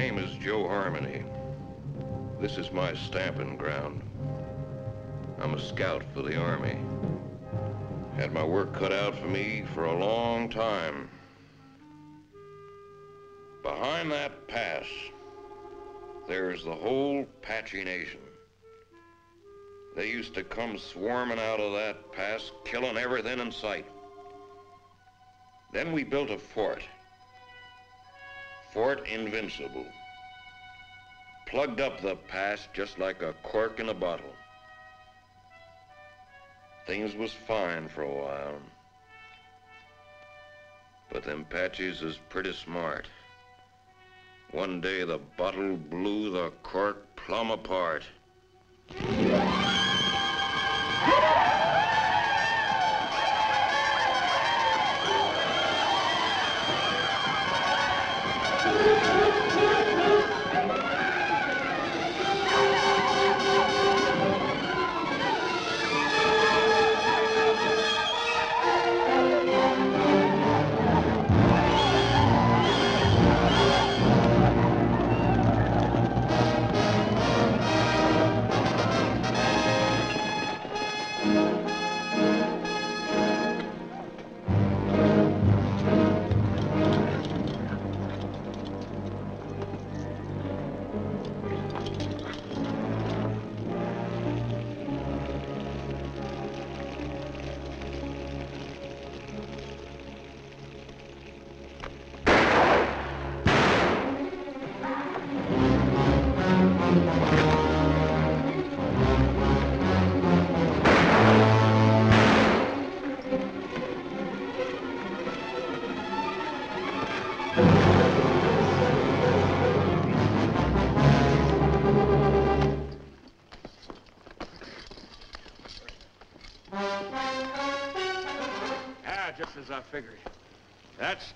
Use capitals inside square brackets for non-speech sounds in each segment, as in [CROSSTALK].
name is Joe Harmony. This is my stamping ground. I'm a scout for the Army. Had my work cut out for me for a long time. Behind that pass, there's the whole Apache Nation. They used to come swarming out of that pass, killing everything in sight. Then we built a fort. Fort Invincible. Plugged up the pass just like a cork in a bottle. Things was fine for a while. But them Apaches is pretty smart. One day the bottle blew the cork plumb apart.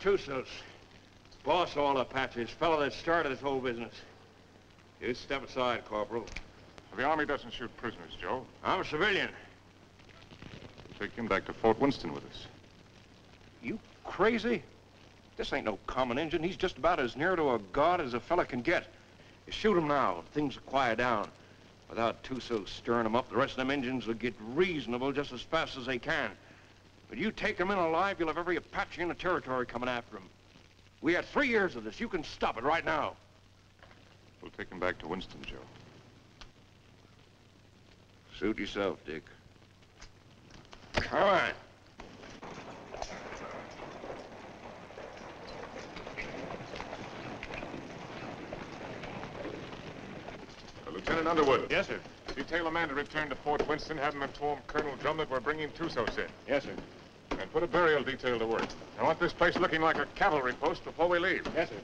Tussos. Boss of all Apaches, fellow that started this whole business. You step aside, Corporal. The Army doesn't shoot prisoners, Joe. I'm a civilian. Take him back to Fort Winston with us. You crazy? This ain't no common Injun. He's just about as near to a god as a fella can get. You shoot him now, things will quiet down. Without Tussos stirring them up, the rest of them Injuns will get reasonable just as fast as they can. But you take him in alive, you'll have every Apache in the territory coming after him. We had three years of this. You can stop it right now. We'll take him back to Winston, Joe. Suit yourself, Dick. Come on. Uh, Lieutenant Underwood. Yes, sir. Detail a man to return to Fort Winston, have him inform Colonel Drum that we're bringing Tussos in. Yes, sir. And put a burial detail to work. I want this place looking like a cavalry post before we leave. Yes, sir.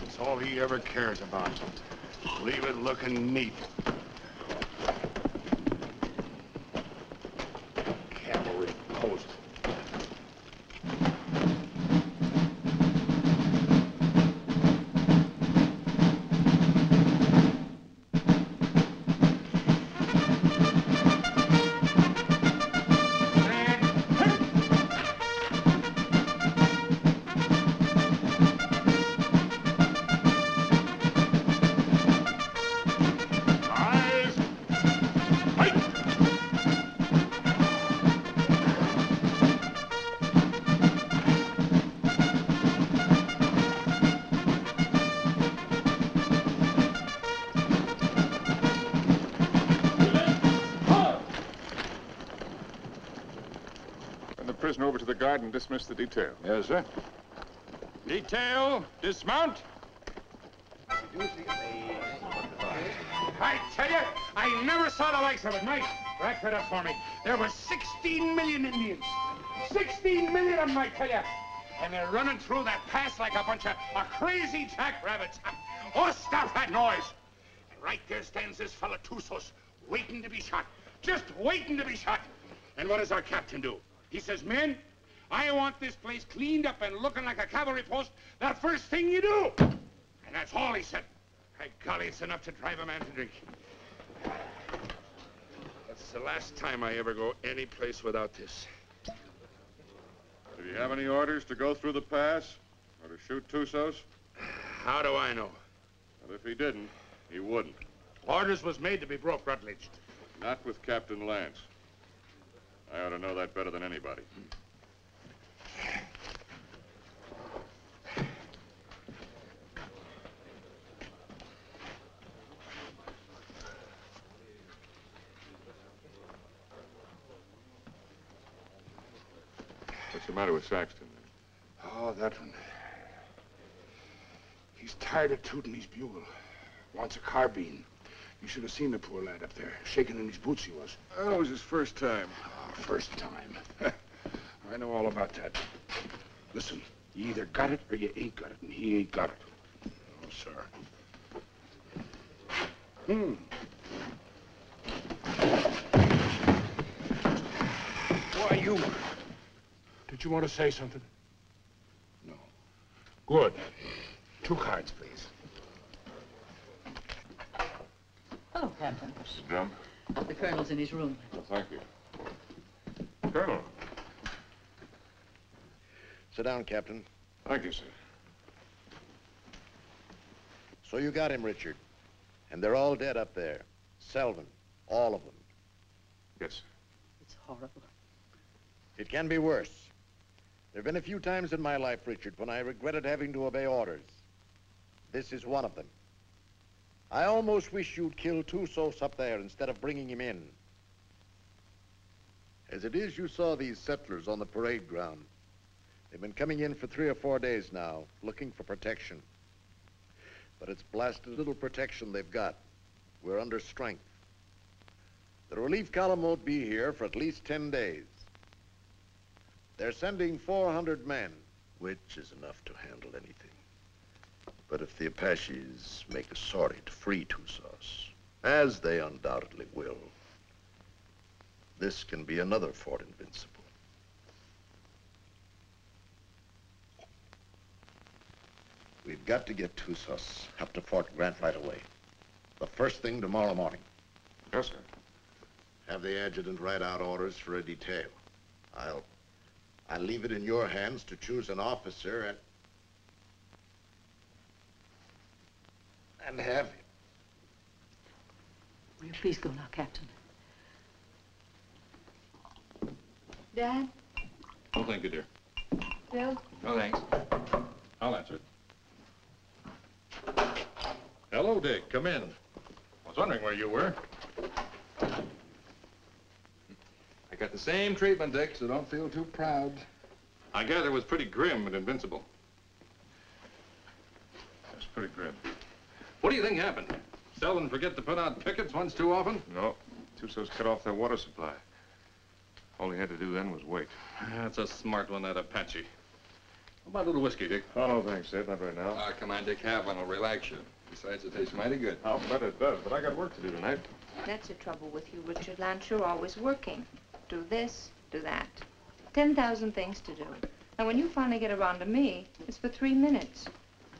That's all he ever cares about. Leave it looking neat. Dismiss the detail. Yes, sir. Detail, dismount. I tell you, I never saw the likes of it. Mike, rack that up for me. There were 16 million Indians. 16 million of them, I tell you. And they're running through that pass like a bunch of, of crazy jackrabbits. Oh, stop that noise. And right there stands this fella Tussos, waiting to be shot. Just waiting to be shot. And what does our captain do? He says, men, I want this place cleaned up and looking like a cavalry post the first thing you do. And that's all he said. By golly, it's enough to drive a man to drink. That's the last time I ever go any place without this. Do you have any orders to go through the pass? Or to shoot Tussos? How do I know? But if he didn't, he wouldn't. Orders was made to be broke, Rutledge. Not with Captain Lance. I ought to know that better than anybody. Saxton? Oh, that one. He's tired of tooting his bugle. Wants a carbine. You should have seen the poor lad up there. Shaking in his boots he was. Oh, it was his first time. Oh, first time. [LAUGHS] I know all about that. Listen, you either got it or you ain't got it, and he ain't got it. Oh, sir. Hmm. Why, you... Did you want to say something? No. Good. Two cards, please. Hello, Captain. Mr. Drum? The colonel's in his room. Well, thank you. Colonel. Sit down, Captain. Thank you, sir. So you got him, Richard. And they're all dead up there. Selvin, all of them. Yes, sir. It's horrible. It can be worse. There have been a few times in my life, Richard, when I regretted having to obey orders. This is one of them. I almost wish you'd killed Tussos up there instead of bringing him in. As it is, you saw these settlers on the parade ground. They've been coming in for three or four days now, looking for protection. But it's blasted little protection they've got. We're under strength. The relief column won't be here for at least 10 days. They're sending 400 men, which is enough to handle anything. But if the Apaches make a sortie to free Tussos, as they undoubtedly will, this can be another Fort Invincible. We've got to get Tussos up to Fort Grant right away. The first thing tomorrow morning. Yes, sir. Have the adjutant write out orders for a detail. I'll... I'll leave it in your hands to choose an officer and... And have him. Will you please go now, Captain? Dad? Oh, thank you, dear. Bill? No, thanks. I'll answer it. Hello, Dick. Come in. I was wondering where you were. I got the same treatment, Dick, so don't feel too proud. I gather it was pretty grim and invincible. That's pretty grim. What do you think happened? Selvin forget to put out pickets once too often? No. Tussos cut off their water supply. All he had to do then was wait. That's a smart one, that Apache. How about a little whiskey, Dick? Oh, no, thanks, Ed. Not right now. Ah, come on, Dick, have one. It'll relax you. Besides, it tastes mighty good. I'll bet it does, but I got work to do tonight. That's the trouble with you, Richard Lance. You're always working. Do this, do that. 10,000 things to do. Now, when you finally get around to me, it's for three minutes.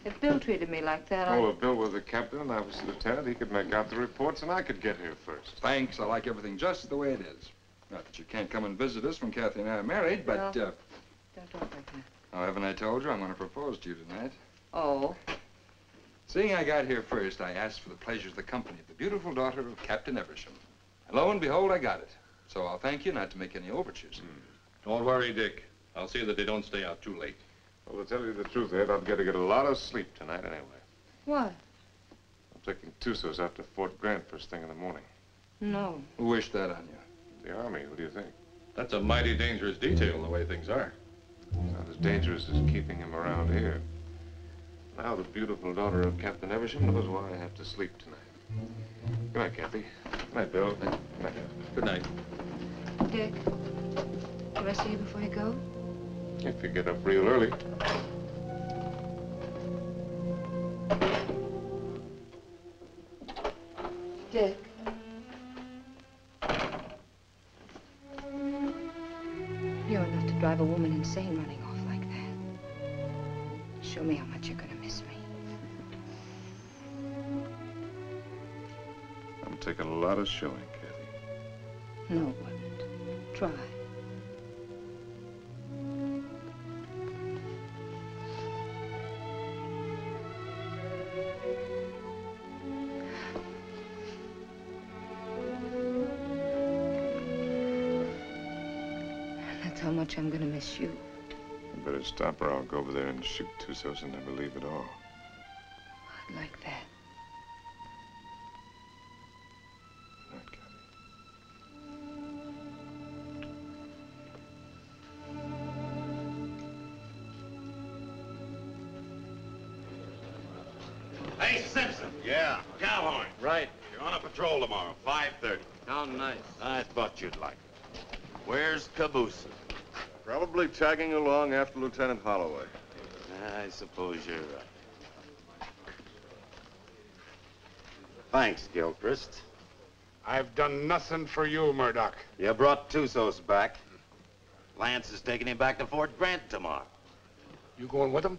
If Bill treated me like that, I... Oh, if Bill were the captain and I was the lieutenant, he could make out the reports and I could get here first. Thanks. I like everything just the way it is. Not that you can't come and visit us when Kathy and I are married, but, No. uh, Don't talk like that. oh, haven't I told you I'm going to propose to you tonight? Oh, Seeing I got here first, I asked for the pleasure of the company of the beautiful daughter of Captain Eversham. And lo and behold, I got it. So I'll thank you not to make any overtures. Hmm. Don't worry, Dick. I'll see that they don't stay out too late. Well, to tell you the truth, Ed, I'm going to get a lot of sleep tonight anyway. what? I'm taking Tussos out to Fort Grant first thing in the morning. No. Who wished that on you? The Army, what do you think? That's a mighty dangerous detail, the way things are. It's not as dangerous as keeping him around here. Now the beautiful daughter of Captain Eversham knows why I have to sleep tonight. Good night, Kathy. Good night, Bill. Good night. Good night. Dick, can I see you before you go? If you get up real early. Dick. You're enough to drive a woman insane running off like that. Show me how much you're gonna take a lot of showing, Kathy. No, it wouldn't. Try. That's how much I'm gonna miss you. You better stop or I'll go over there and shoot two Tussos and never leave at all. I'd like tagging along after Lieutenant Holloway. I suppose you're right. Thanks, Gilchrist. I've done nothing for you, Murdoch. You brought Tussos back. Lance is taking him back to Fort Grant tomorrow. You going with him?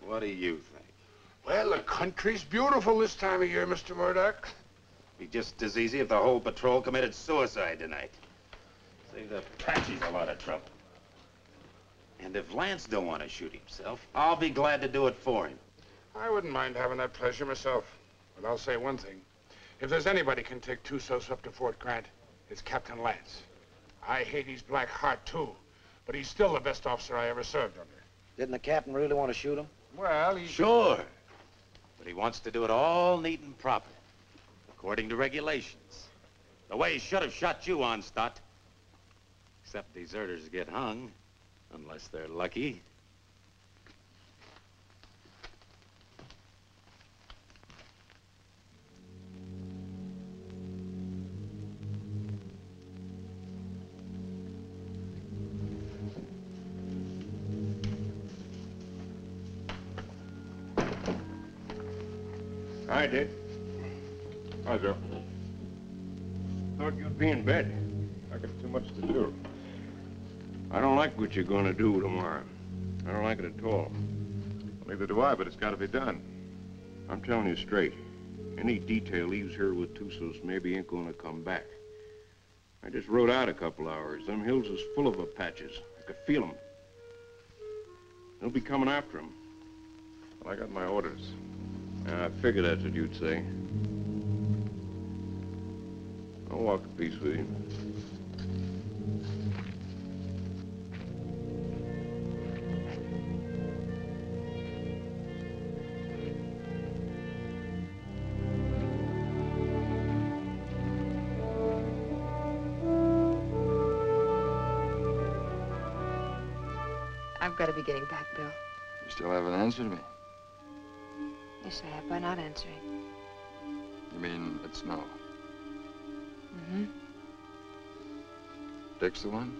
What do you think? Well, the country's beautiful this time of year, Mr. Murdoch. Be just as easy if the whole patrol committed suicide tonight. Save the Apaches a lot of trouble. And if Lance don't want to shoot himself, I'll be glad to do it for him. I wouldn't mind having that pleasure myself. But I'll say one thing. If there's anybody can take Tussos up to Fort Grant, it's Captain Lance. I hate his black heart, too. But he's still the best officer I ever served under. Didn't the captain really want to shoot him? Well, he... Sure. But he wants to do it all neat and proper, according to regulations. The way he should have shot you on, Stott. Except deserters get hung, unless they're lucky. Hi, Dick. Hi, Joe. Thought you'd be in bed. I got too much to do. I don't like what you're gonna do tomorrow. I don't like it at all. Neither do I, but it's got to be done. I'm telling you straight. Any detail leaves here with Tussos maybe ain't gonna come back. I just rode out a couple hours. Them hills is full of Apaches. I could feel 'em. They'll be coming after 'em. Well, I got my orders. I figured that's what you'd say. I'll walk a piece with you. To be getting back, Bill. You still haven't answered me. Yes, I have by not answering. You mean it's no? Mm-hmm. Dick's the one?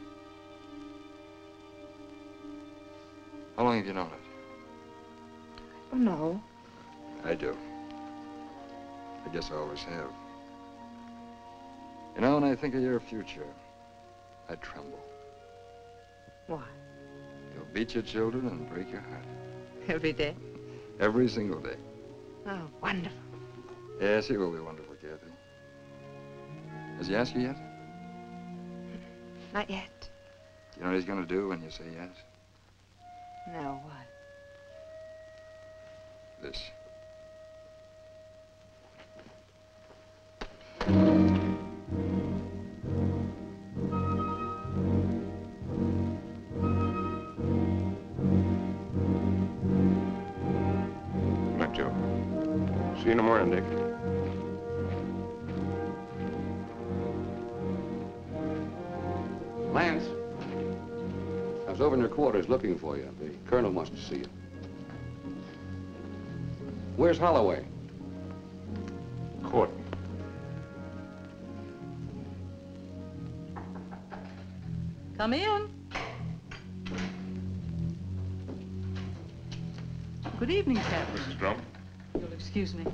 How long have you known it? Oh, know. I do. I guess I always have. You know, when I think of your future, I tremble. Why? Beat your children and break your heart. Every day? Every single day. Oh, wonderful. Yes, he will be wonderful, Kathy. Has he asked you yet? Not yet. Do you know what he's going to do when you say yes? No, what? This. Looking for you. The colonel wants to see you. Where's Holloway? Court. Come in. Good evening, Captain. Mrs. Drum. You'll excuse me.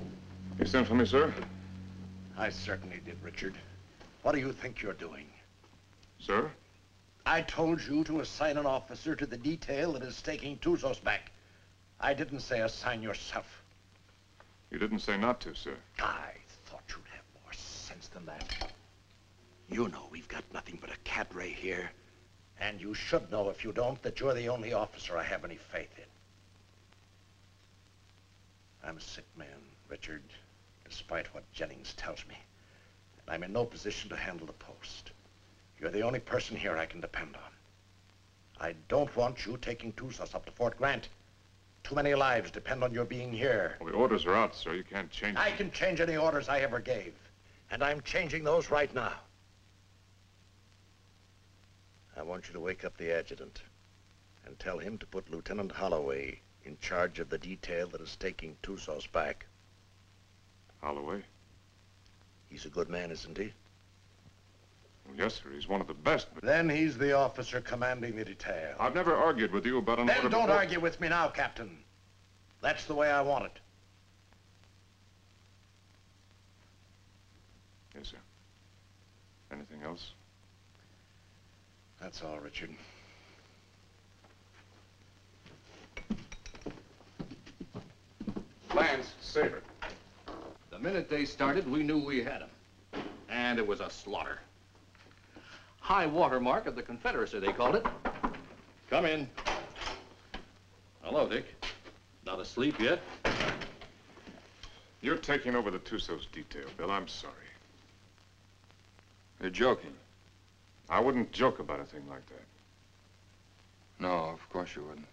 You sent for me, sir? I certainly did, Richard. What do you think you're doing? Sir? I told you to assign an officer to the detail that is taking Tussos back. I didn't say assign yourself. You didn't say not to, sir. I thought you'd have more sense than that. You know we've got nothing but a cadre here. And you should know, if you don't, that you're the only officer I have any faith in. I'm a sick man, Richard, despite what Jennings tells me. And I'm in no position to handle the post. You're the only person here I can depend on. I don't want you taking Tussos up to Fort Grant. Too many lives depend on your being here. Well, the orders are out, sir. You can't change I can change any orders I ever gave. And I'm changing those right now. I want you to wake up the adjutant and tell him to put Lieutenant Holloway in charge of the detail that is taking Tussos back. Holloway? He's a good man, isn't he? Well, yes, sir. He's one of the best, but Then he's the officer commanding the detail. I've never argued with you about an Then order don't before. argue with me now, Captain. That's the way I want it. Yes, sir. Anything else? That's all, Richard. Lance, Saber. The minute they started, we knew we had them. And it was a slaughter. High water mark of the Confederacy, they called it. Come in. Hello, Dick. Not asleep yet? You're taking over the Tussos detail, Bill. I'm sorry. You're joking. I wouldn't joke about a thing like that. No, of course you wouldn't.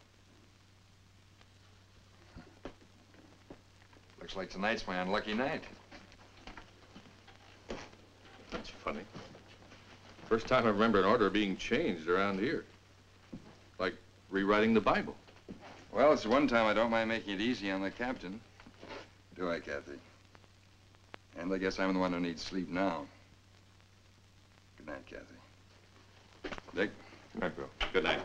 Looks like tonight's my unlucky night. That's funny. First time I remember an order being changed around here. Like rewriting the Bible. Well, it's the one time I don't mind making it easy on the captain. Do I, Kathy? And I guess I'm the one who needs sleep now. Good night, Kathy. Dick? Good night, Bill. Good night.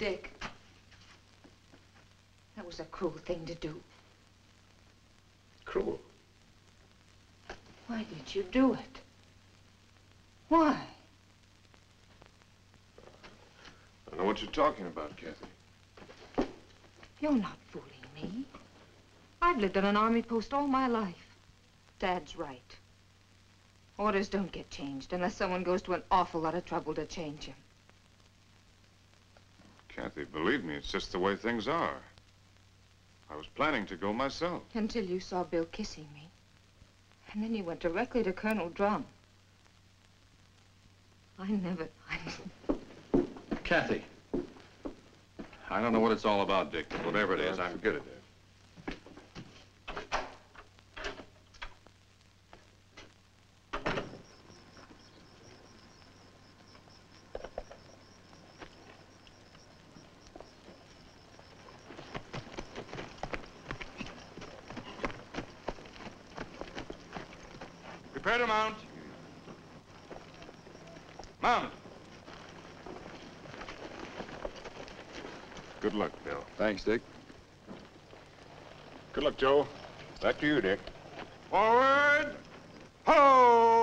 Dick. That was a cruel thing to do. Cruel. Why did you do it? Why? I don't know what you're talking about, Kathy. You're not fooling me. I've lived on an army post all my life. Dad's right. Orders don't get changed unless someone goes to an awful lot of trouble to change them. Kathy, believe me, it's just the way things are. I was planning to go myself. Until you saw Bill kissing me. And then you went directly to Colonel Drum. I never... I... Kathy. I don't know what it's all about, Dick, but whatever it is, I'm... Forget it, mount. Mount. Good luck, Bill. Thanks, Dick. Good luck, Joe. Back to you, Dick. Forward. Ho!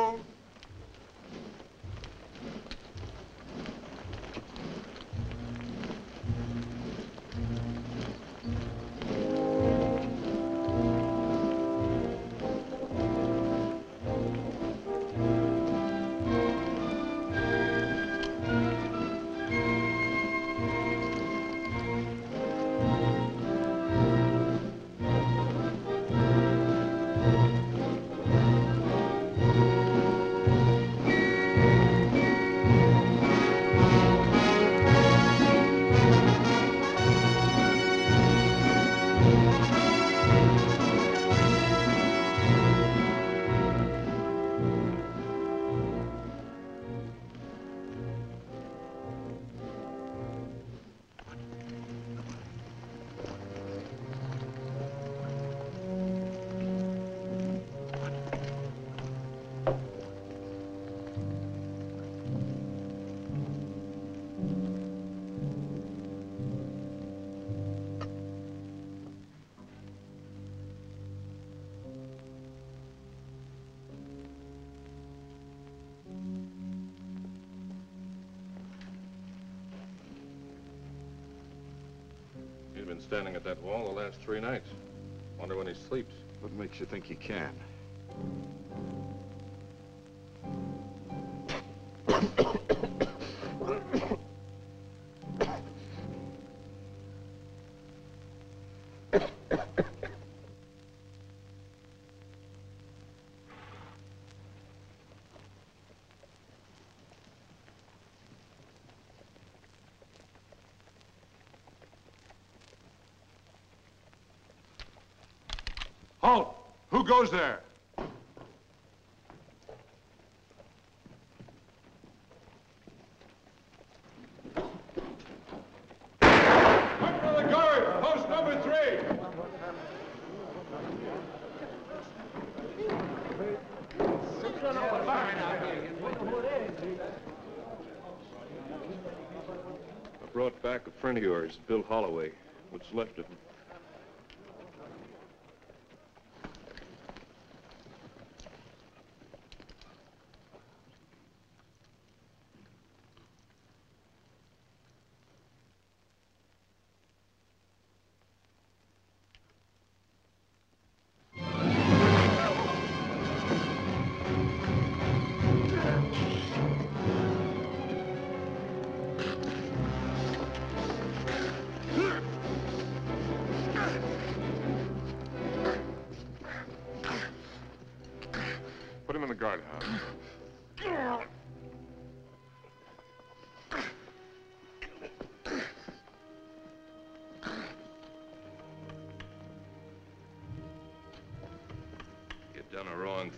Standing at that wall the last three nights. Wonder when he sleeps. What makes you think he can? Who goes there? Up guard! Post number three! I brought back a friend of yours, Bill Holloway. What's left of him.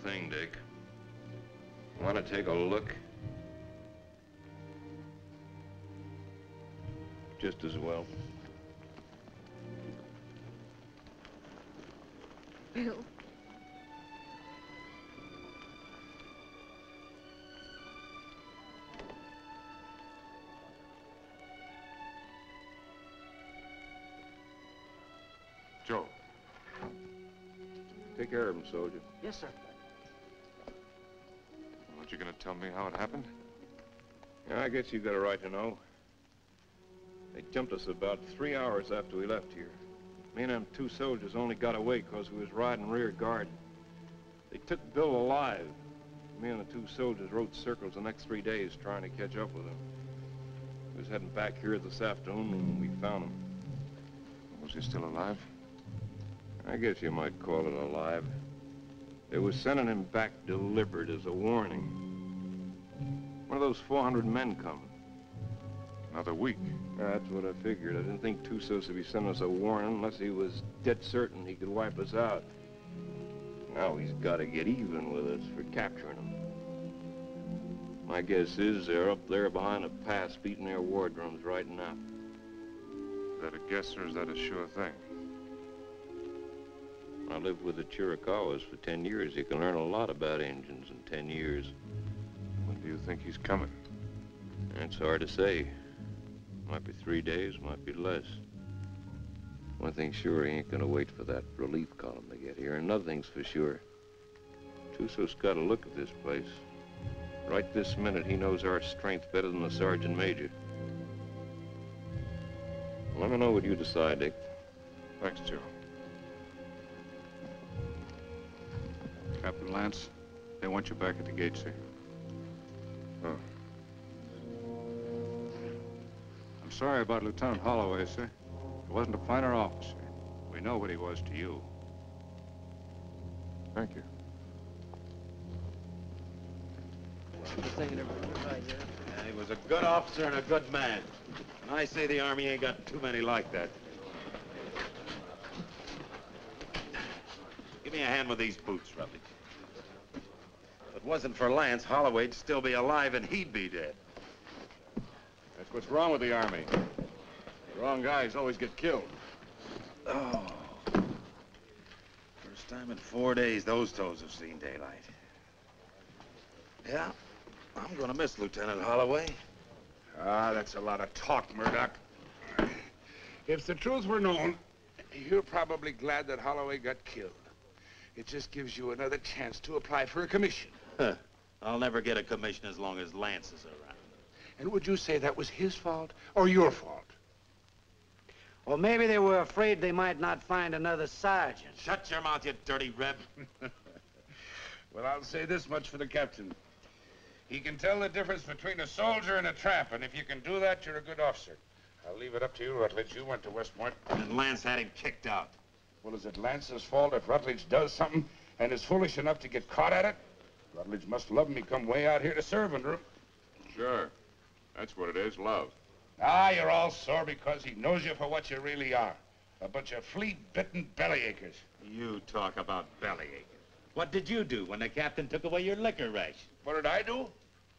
Thing, Dick. Want to take a look? Just as well. Bill. Joe. Take care of him, soldier. Yes, sir. Aren't you going to tell me how it happened? Yeah, I guess you got a right to know. They jumped us about three hours after we left here. Me and them two soldiers only got away because we was riding rear guard. They took Bill alive. Me and the two soldiers rode circles the next three days trying to catch up with him. We was heading back here this afternoon when we found him. Was he still alive? I guess you might call it alive. They was sending him back delivered as a warning. One of those 400 men coming. Another week. That's what I figured. I didn't think Tussos would be sending us a warning unless he was dead certain he could wipe us out. Now he's got to get even with us for capturing him. My guess is they're up there behind a pass beating their war drums right now. Is that a guess or is that a sure thing? I lived with the Chiricahuas for 10 years. You can learn a lot about engines in 10 years. You think he's coming? It's hard to say. Might be three days, might be less. One thing's sure, he ain't gonna wait for that relief column to get here. Another thing's for sure. Tusso's got a look at this place. Right this minute, he knows our strength better than the sergeant major. Let me know what you decide, Dick. Thanks, Joe. Captain Lance, they want you back at the gate, sir. Oh. I'm sorry about Lieutenant Holloway, sir. He wasn't a finer officer. We know what he was to you. Thank you. Yeah, he was a good officer and a good man. And I say the Army ain't got too many like that. Give me a hand with these boots, Rutledge. If it wasn't for Lance, Holloway'd still be alive and he'd be dead. That's what's wrong with the Army. The wrong guys always get killed. Oh. First time in four days those toes have seen daylight. Yeah, I'm gonna miss Lieutenant Holloway. Ah, that's a lot of talk, Murdoch. If the truth were known, you're probably glad that Holloway got killed. It just gives you another chance to apply for a commission. Huh. [LAUGHS] I'll never get a commission as long as Lance is around. And would you say that was his fault or your fault? Well, maybe they were afraid they might not find another sergeant. Shut your mouth, you dirty reb. [LAUGHS] Well, I'll say this much for the captain. He can tell the difference between a soldier and a tramp, and if you can do that, you're a good officer. I'll leave it up to you, Rutledge. You went to West Point. And Lance had him kicked out. Well, is it Lance's fault if Rutledge does something and is foolish enough to get caught at it? Rutledge must love him. He come way out here to serve under him. Sure. That's what it is, love. Ah, you're all sore because he knows you for what you really are. A bunch of flea-bitten bellyachers. You talk about bellyachers. What did you do when the captain took away your liquor ration? What did I do?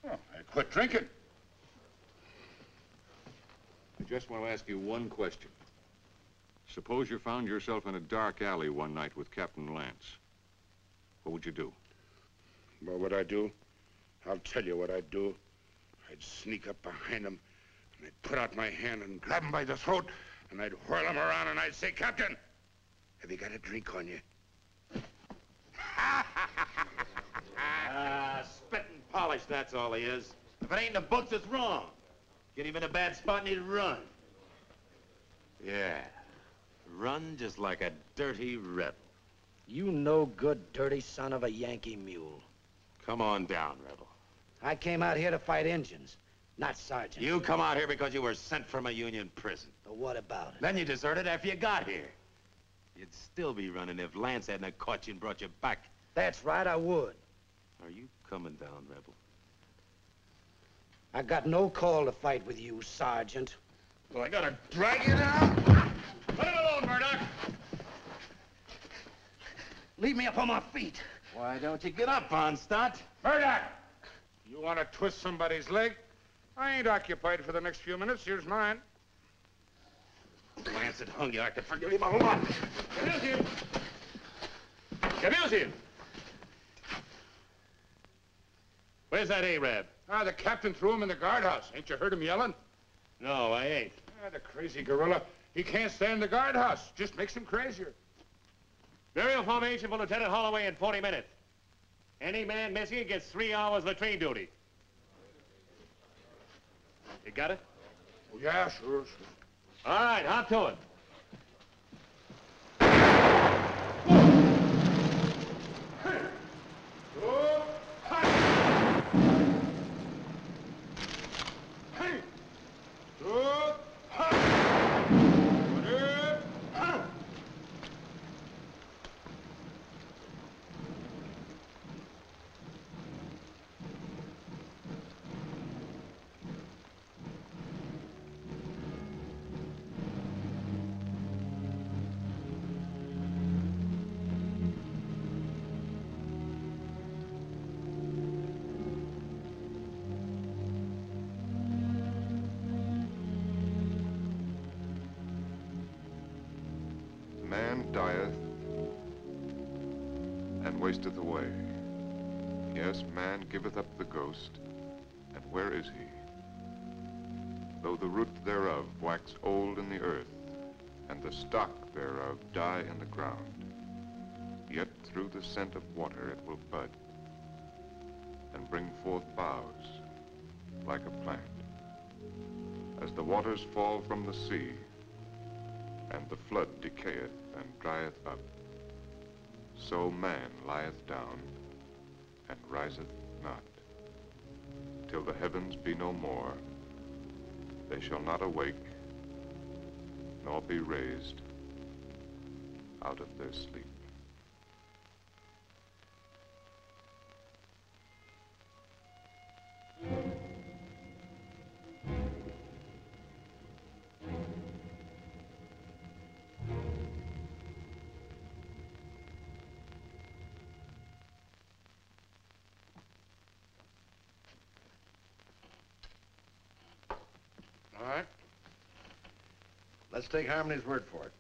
Oh, I quit drinking. I just want to ask you one question. Suppose you found yourself in a dark alley one night with Captain Lance. What would you do? Well, what would I do? I'll tell you what I'd do. I'd sneak up behind him, and I'd put out my hand and grab him by the throat, and I'd whirl him around, and I'd say, Captain, have you got a drink on you? [LAUGHS] Ah, spit and polish, that's all he is. If it ain't in the books, it's wrong. Get him in a bad spot and he'd run. Yeah, run just like a dirty rebel. You no good, dirty son of a Yankee mule. Come on down, rebel. I came out here to fight Injuns, not sergeants. You come out here because you were sent from a Union prison. But what about it? Then you deserted after you got here. You'd still be running if Lance hadn't caught you and brought you back. That's right, I would. Are you coming down, rebel? I got no call to fight with you, Sergeant. Well, I gotta drag you down. Let him alone, Murdoch. Leave me up on my feet. Why don't you get up, Onstot? Murdoch! You want to twist somebody's leg? I ain't occupied for the next few minutes. Here's mine. Lance had hung you. I could forgive him a whole lot. Abuse him. Him. Where's that Arab? Ah, the captain threw him in the guardhouse. Ain't you heard him yelling? No, I ain't. Ah, the crazy gorilla. He can't stand the guardhouse. Just makes him crazier. Burial formation for Lieutenant Holloway in 40 minutes. Any man missing gets three hours latrine duty. You got it? Oh, yeah, sure, sure. All right, hop to it. Man dieth and wasteth away. Yes, man giveth up the ghost, and where is he? Though the root thereof wax old in the earth, and the stock thereof die in the ground, yet through the scent of water it will bud, and bring forth boughs like a plant. As the waters fall from the sea, and the flood decayeth and drieth up, so man lieth down and riseth not. Till the heavens be no more, they shall not awake, nor be raised out of their sleep. Let's take Harmony's word for it.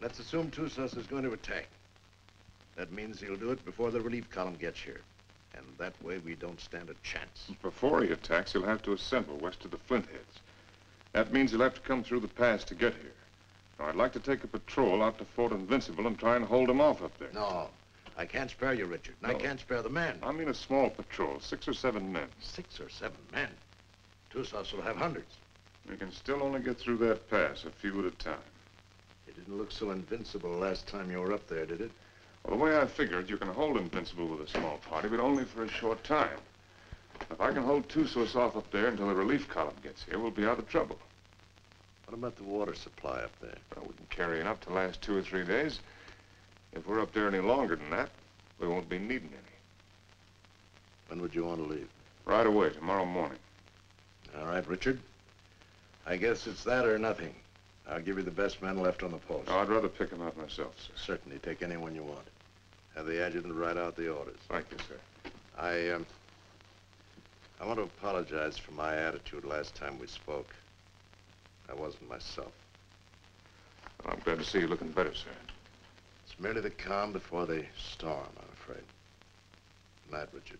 Let's assume Tussos is going to attack. That means he'll do it before the relief column gets here. And that way we don't stand a chance. Before he attacks, he'll have to assemble west of the Flintheads. That means he'll have to come through the pass to get here. Now, I'd like to take a patrol out to Fort Invincible and try and hold him off up there. No, I can't spare you, Richard. And I can't spare the men. I mean a small patrol, six or seven men. Six or seven men. Tussos will have hundreds. We can still only get through that pass, a few at a time. It didn't look so invincible last time you were up there, did it? Well, the way I figured, you can hold Invincible with a small party, but only for a short time. If I can hold Tussos off up there until the relief column gets here, we'll be out of trouble. What about the water supply up there? Well, we can carry enough to last two or three days. If we're up there any longer than that, we won't be needing any. When would you want to leave? Right away, tomorrow morning. All right, Richard. I guess it's that or nothing. I'll give you the best man left on the post. Oh, I'd rather pick him out myself, sir. Certainly, take anyone you want. Have the adjutant write out the orders. Thank you, sir. I, um, I want to apologize for my attitude last time we spoke. I wasn't myself. I'm glad to see you looking better, sir. It's merely the calm before the storm, I'm afraid. Good night, Richard.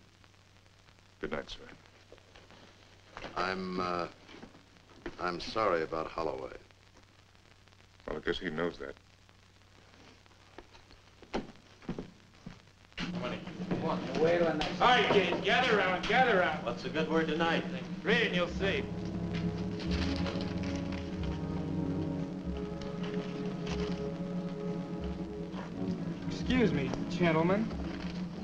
Good night, sir. I'm, uh, I'm sorry about Holloway. Well, I guess he knows that. Money. Come on, wait till the next. All right, kids, gather around, gather around. What's the good word tonight? Read and you'll see. Excuse me, gentlemen.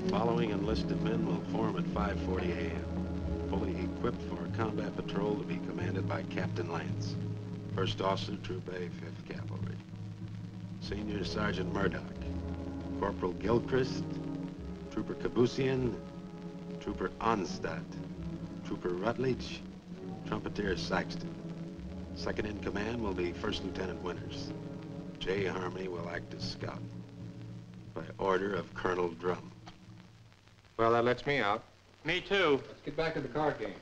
Following enlisted men will form at 5.40 a.m., fully equipped for a combat patrol to be commanded by Captain Lance, 1st Officer, Troop A, 5th Cavalry. Senior Sergeant Murdock, Corporal Gilchrist, Trooper Kebussyan, Trooper Onstot, Trooper Rutledge, Trumpeter Saxton. Second in command will be First Lieutenant Winters. J. Harmony will act as scout by order of Colonel Drum. Well, that lets me out. Me too. Let's get back to the card game.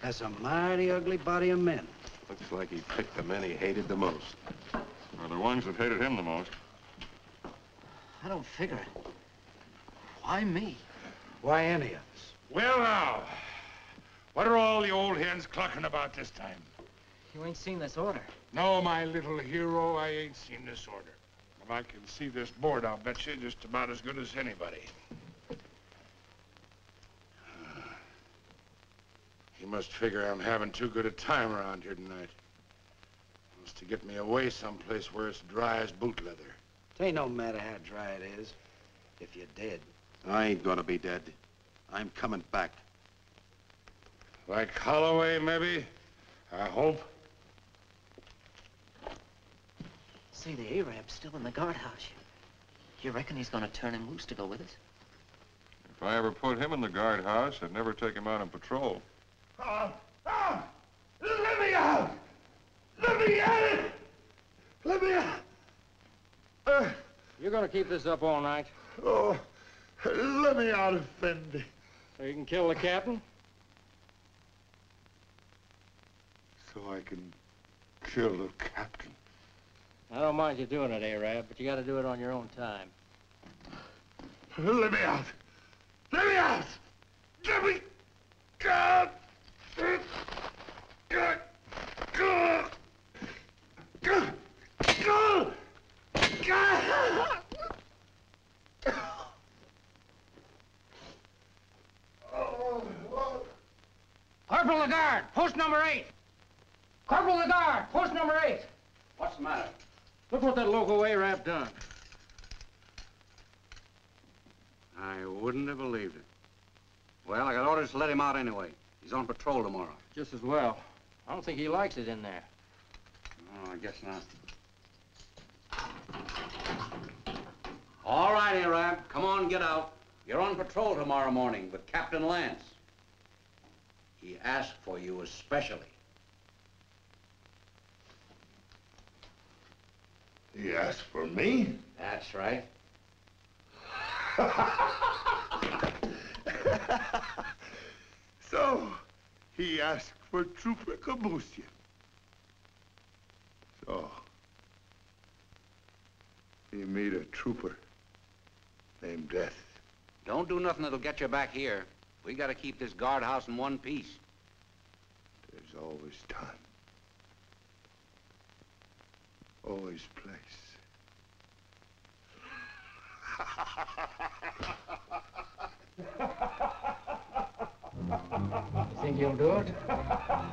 That's a mighty ugly body of men. Looks like he picked the men he hated the most. Well, the ones that hated him the most. I don't figure it. Why me? Why any of us? Well, now, what are all the old hens clucking about this time? You ain't seen this order. No, my little hero, I ain't seen this order. And I can see this board, I'll bet you, just about as good as anybody. He must figure I'm having too good a time around here tonight. Wants to get me away someplace where it's dry as boot leather. It ain't no matter how dry it is. If you're dead. I ain't gonna be dead. I'm coming back. Like Holloway, maybe? I hope. Say, the Arab's still in the guardhouse. You reckon he's gonna turn him loose to go with us? If I ever put him in the guardhouse, I'd never take him out on patrol. Let me out! Let me out! Let me out! Uh, You're gonna keep this up all night? oh, let me out, Effendi. So you can kill the captain? So I can kill the captain. I don't mind you doing it, Arab, but you gotta do it on your own time. Let me out! Let me out! Let me out! God! Corporal Lagarde, post number eight. Corporal Lagarde, post number eight. What's the matter? Look what that local Arab done. I wouldn't have believed it. Well, I got orders to let him out anyway. He's on patrol tomorrow. Just as well. I don't think he likes it in there. Oh, I guess not. All right, Arab. Come on, get out. You're on patrol tomorrow morning with Captain Lance. He asked for you especially. He asked for me? That's right. [LAUGHS] So, he asked for Trooper Kebussyan. So, he meet a trooper named Death. Don't do nothing that'll get you back here. We gotta keep this guardhouse in one piece. There's always time. Always place. [LAUGHS] think you'll do it? [LAUGHS]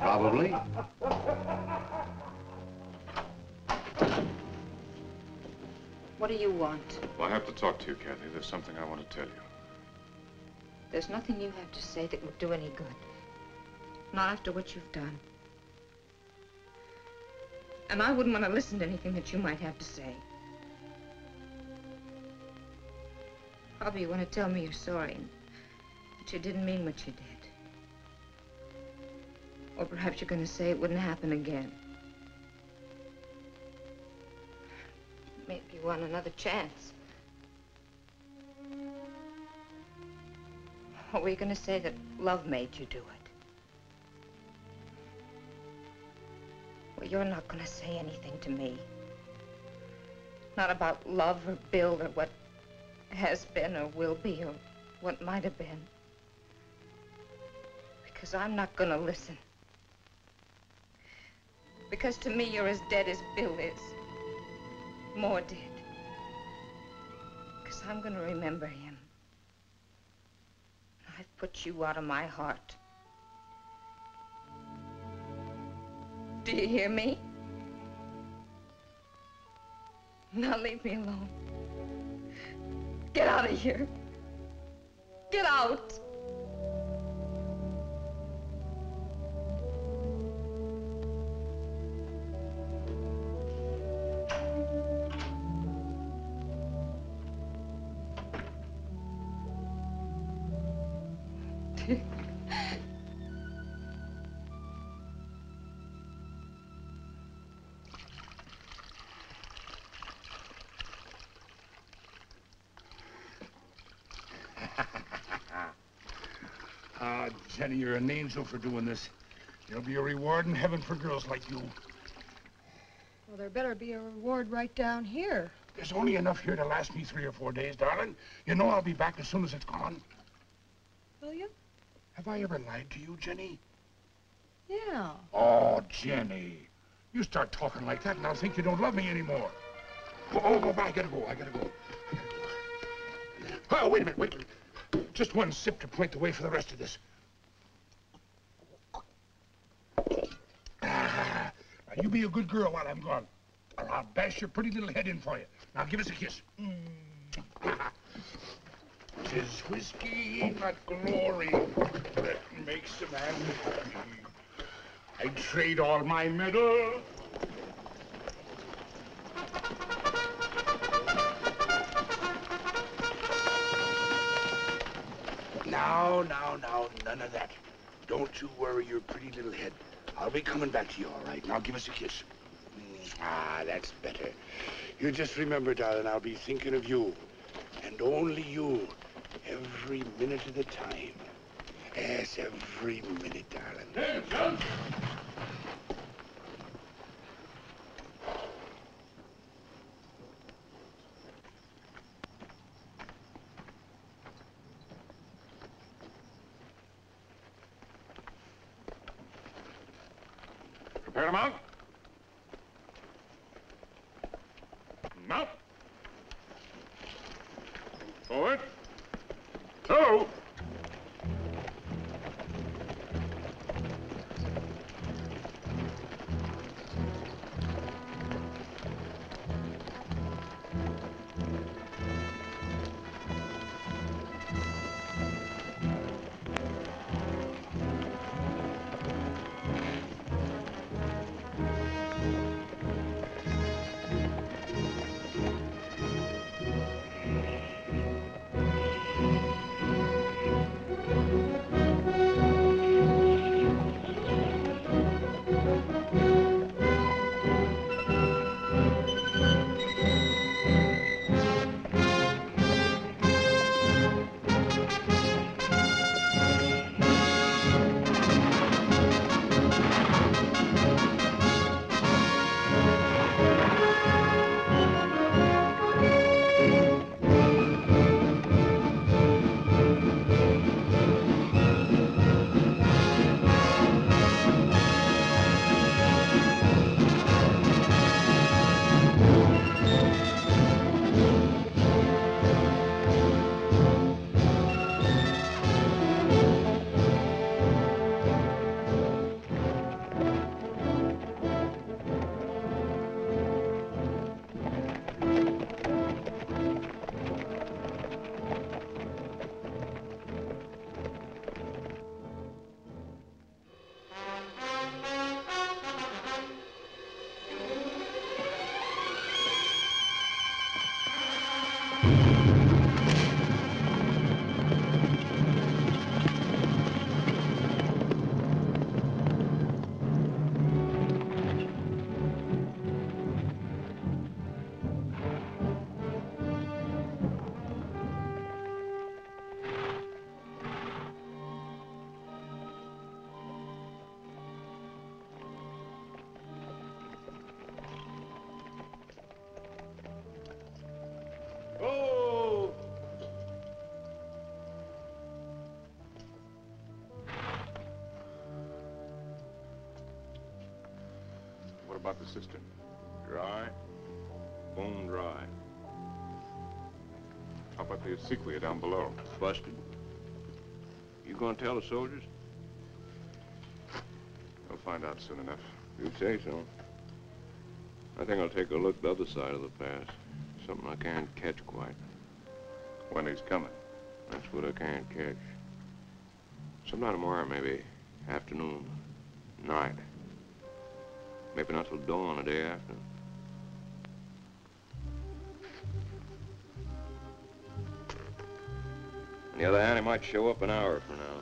Probably. What do you want? Well, I have to talk to you, Kathy. There's something I want to tell you. There's nothing you have to say that would do any good. Not after what you've done. And I wouldn't want to listen to anything that you might have to say. Probably you want to tell me you're sorry and that you didn't mean what you did. Or perhaps you're going to say it wouldn't happen again. Maybe you want another chance. Or were you going to say that love made you do it? Well, you're not going to say anything to me. Not about love or Bill or what has been or will be or what might have been. Because I'm not going to listen. Because to me, you're as dead as Bill is. More dead. Because I'm going to remember him. I've put you out of my heart. Do you hear me? Now leave me alone. Get out of here. Get out. Jenny, you're an angel for doing this. There'll be a reward in heaven for girls like you. Well, there better be a reward right down here. There's only enough here to last me three or four days, darling. You know I'll be back as soon as it's gone. Will you? Have I ever lied to you, Jenny? Yeah. Oh, Jenny. You start talking like that and I'll think you don't love me anymore. Oh, oh, oh, I gotta go, I gotta go. Oh, wait a minute, wait a minute. Just one sip to point the way for the rest of this. Ah, now you be a good girl while I'm gone. Or I'll bash your pretty little head in for you. Now give us a kiss. Mm. Tis whiskey, not glory, that makes a man happy. I'd trade all my medal. Now, now, now, none of that. Don't you worry your pretty little head. I'll be coming back to you, all right? Now give us a kiss. Mm, Ah, that's better. You just remember, darling, I'll be thinking of you. And only you. Every minute of the time. Yes, every minute, darling. Hey, son. Prepare to about the cistern? Dry. Bone dry. How about the acequia down below? Busted. You gonna tell the soldiers? They'll find out soon enough. You say so. I think I'll take a look the other side of the pass. Something I can't catch quite. When he's coming. That's what I can't catch. Sometime tomorrow, maybe. Afternoon. Night. Maybe not till dawn the day after. On the other hand, he might show up an hour from now.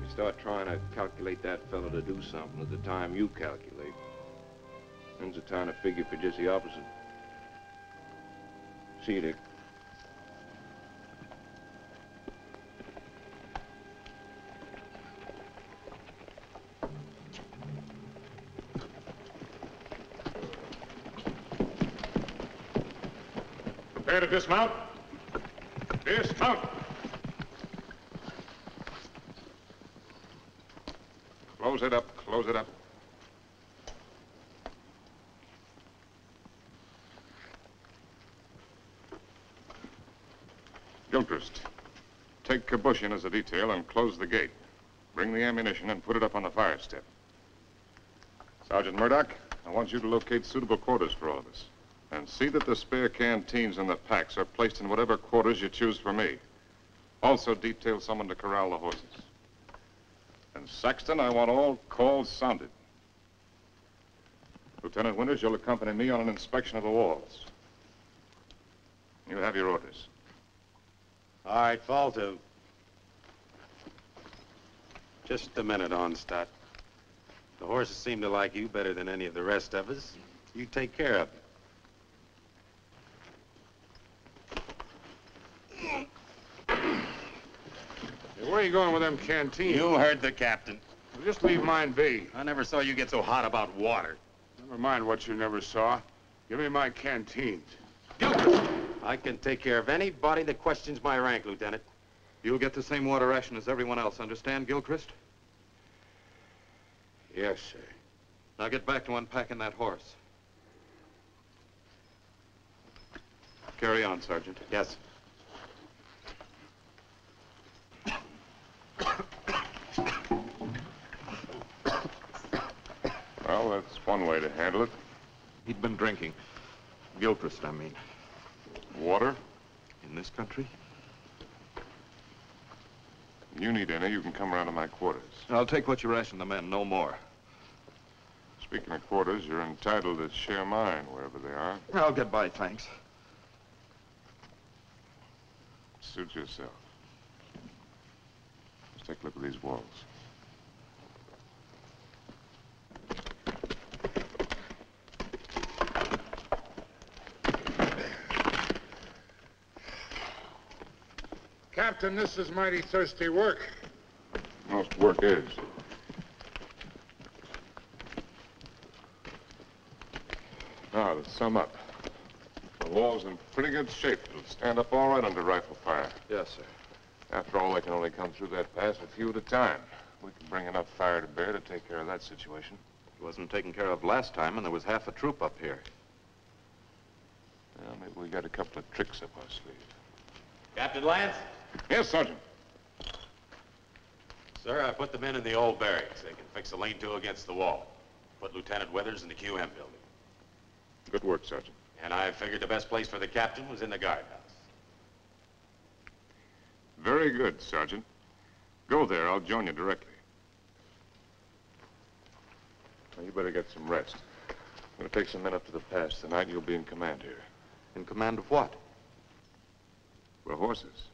You start trying to calculate that fellow to do something at the time you calculate. Then's the time to figure for just the opposite. See you, Dick. Dismount. Dismount. Close it up, close it up. Gilchrist, take Kebussyan as a detail and close the gate. Bring the ammunition and put it up on the fire step. Sergeant Murdock, I want you to locate suitable quarters for all of us. And see that the spare canteens and the packs are placed in whatever quarters you choose for me. Also detail someone to corral the horses. And Saxton, I want all calls sounded. Lieutenant Winters, you'll accompany me on an inspection of the walls. You have your orders. All right, fall to. Just a minute, Onstot. The horses seem to like you better than any of the rest of us. You take care of them. Where are you going with them canteens? You heard the captain. Well, just leave mine be. I never saw you get so hot about water. Never mind what you never saw. Give me my canteens. Gilchrist! I can take care of anybody that questions my rank, Lieutenant. You'll get the same water ration as everyone else, understand, Gilchrist? Yes, sir. Now get back to unpacking that horse. Carry on, Sergeant. Yes. Well, that's one way to handle it. He'd been drinking. Gilchrist, I mean. Water? In this country? You need any, you can come around to my quarters. I'll take what you ration the men, no more. Speaking of quarters, you're entitled to share mine wherever they are. I'll get by, thanks. Suit yourself. Let's take a look at these walls. Captain, this is mighty thirsty work. Most work is. Now, to sum up. The wall's in pretty good shape. It'll stand up all right under rifle fire. Yes, sir. After all, they can only come through that pass a few at a time. We can bring enough fire to bear to take care of that situation. It wasn't taken care of last time, and there was half a troop up here. Well, maybe we got a couple of tricks up our sleeve. Captain Lance? Yes, Sergeant. Sir, I put the men in the old barracks. They can fix a lean-to against the wall. Put Lieutenant Withers in the QM building. Good work, Sergeant. And I figured the best place for the captain was in the guardhouse. Very good, Sergeant. Go there. I'll join you directly. Now, you better get some rest. I'm going to take some men up to the pass. Tonight, you'll be in command here. In command of what? For horses.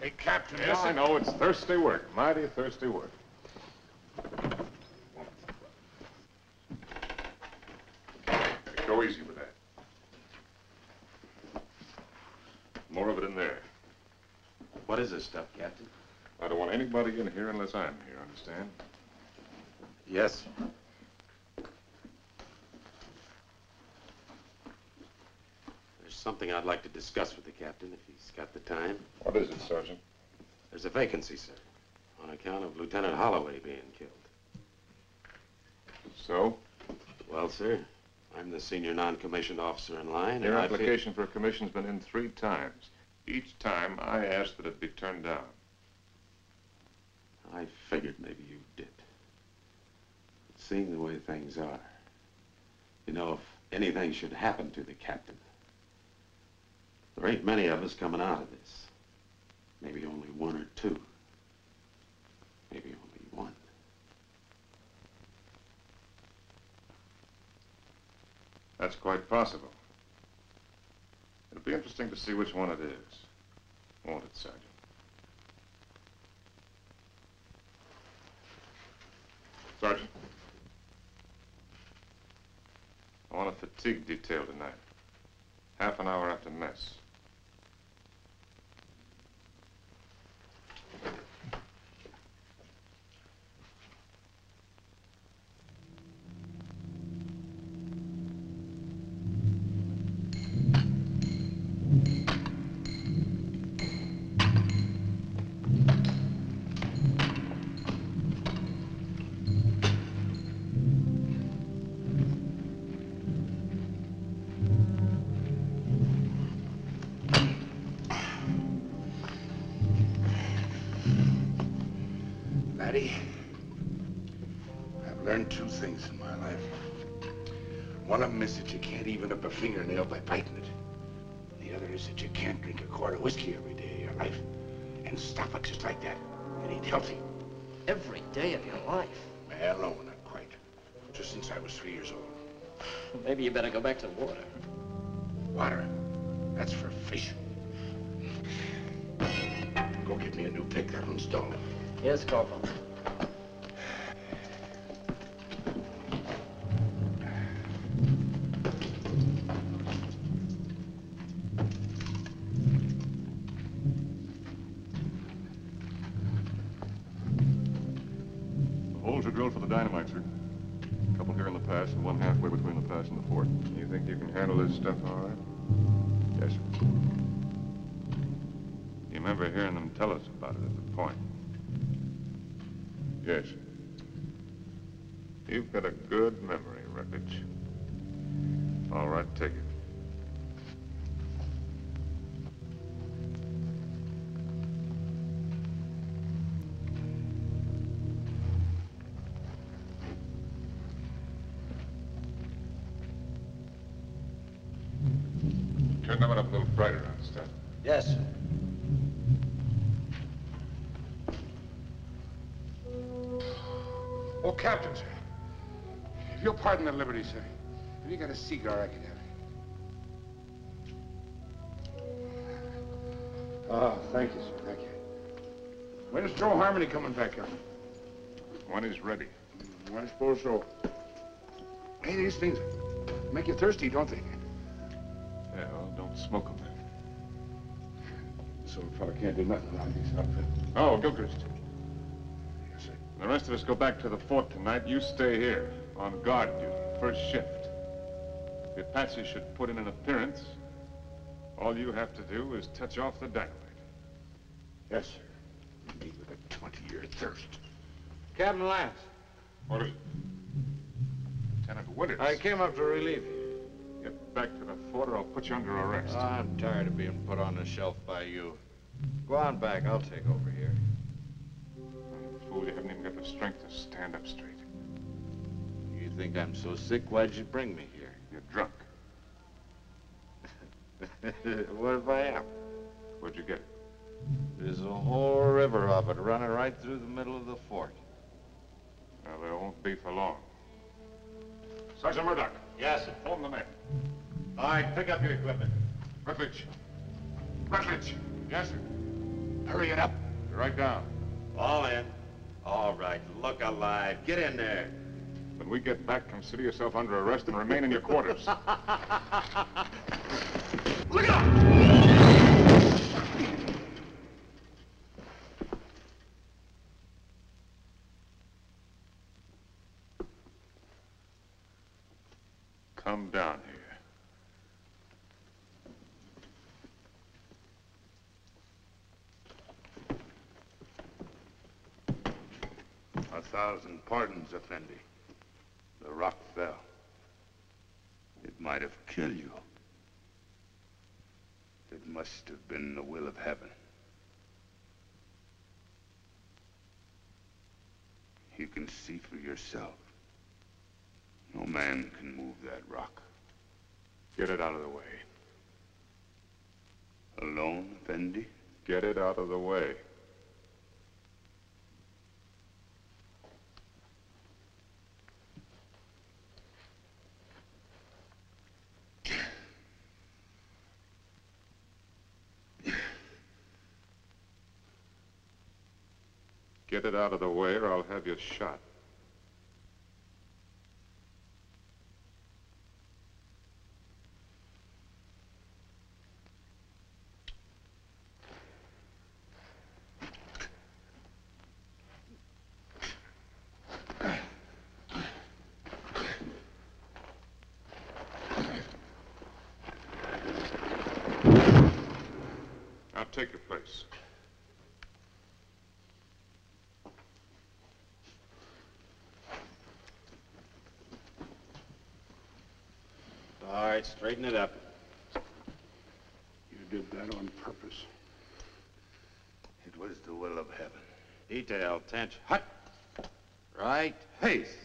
Hey, Captain. Yes, now I know. It's thirsty work. Mighty thirsty work. Go easy with that. More of it in there. What is this stuff, Captain? I don't want anybody in here unless I'm here, understand? Yes. There's something I'd like to discuss with the captain if he's got the time. What is it, Sergeant? There's a vacancy, sir, on account of Lieutenant Holloway being killed. So? Well, sir, I'm the senior non-commissioned officer in line. Your and I application for a commission's been in three times. Each time, I asked that it be turned down. I figured maybe you did. But seeing the way things are, you know, if anything should happen to the captain, there ain't many of us coming out of this. Maybe only one or two. Maybe only one. That's quite possible. It'll be interesting to see which one it is. Won't it, Sergeant? Sergeant. I want a fatigue detail tonight. Half an hour after mess. Fingernail by biting it. The other is that you can't drink a quart of whiskey every day of your life and stop it just like that. It ain't healthy. Every day of your life. Well, no, not quite. Just since I was three years old. [LAUGHS] Maybe you better go back to the water. Water, that's for fish. Go get me a new pick. That one's dull. Yes, Corporal. Got a good memory, Wreckage. All right, take it. You'll pardon the liberty, sir. Have you got a cigar I can have? Oh, thank you, sir. Thank you. When's Joe Harmony coming back up? When he's ready. Mm, I suppose so. Hey, these things make you thirsty, don't they? Yeah, well, don't smoke them. So a fella can't do nothing around these outfit. Oh, Gilchrist. Yes, sir. The rest of us go back to the fort tonight. You stay here, on guard duty, first shift. If Patsy should put in an appearance, all you have to do is touch off the dynamite. Yes, sir. Me with a 20-year thirst. Captain Lance, What is it? Lieutenant Winters. I came up to relieve you. Get back to the fort or I'll put you under arrest. Ah, I'm tired of being put on the shelf by you. Go on back. I'll take over here. Fool, you haven't even got the strength to stand up straight. You think I'm so sick? Why'd you bring me here? You're drunk. [LAUGHS] what if I am? Where'd you get it? There's a whole river of it running right through the middle of the fort. Well, there won't be for long. Sergeant Murdock. Yes, sir. Phone the men. All right, pick up your equipment. Rutledge. Rutledge. Yes, sir. Hurry it up. Right down. All in. All right, look alive. Get in there. When we get back, consider yourself under arrest and remain in your quarters. [LAUGHS] Look out! Come down here. thousand pardons, Effendi. Rock fell. It might have killed you. It must have been the will of heaven. You can see for yourself. No man can move that rock. Get it out of the way. Alone, Effendi? Get it out of the way. Get out of the way or I'll have you shot. Now take your place. All right, straighten it up. You did that on purpose. It was the will of heaven. Detail, tench, hut. Right, haste.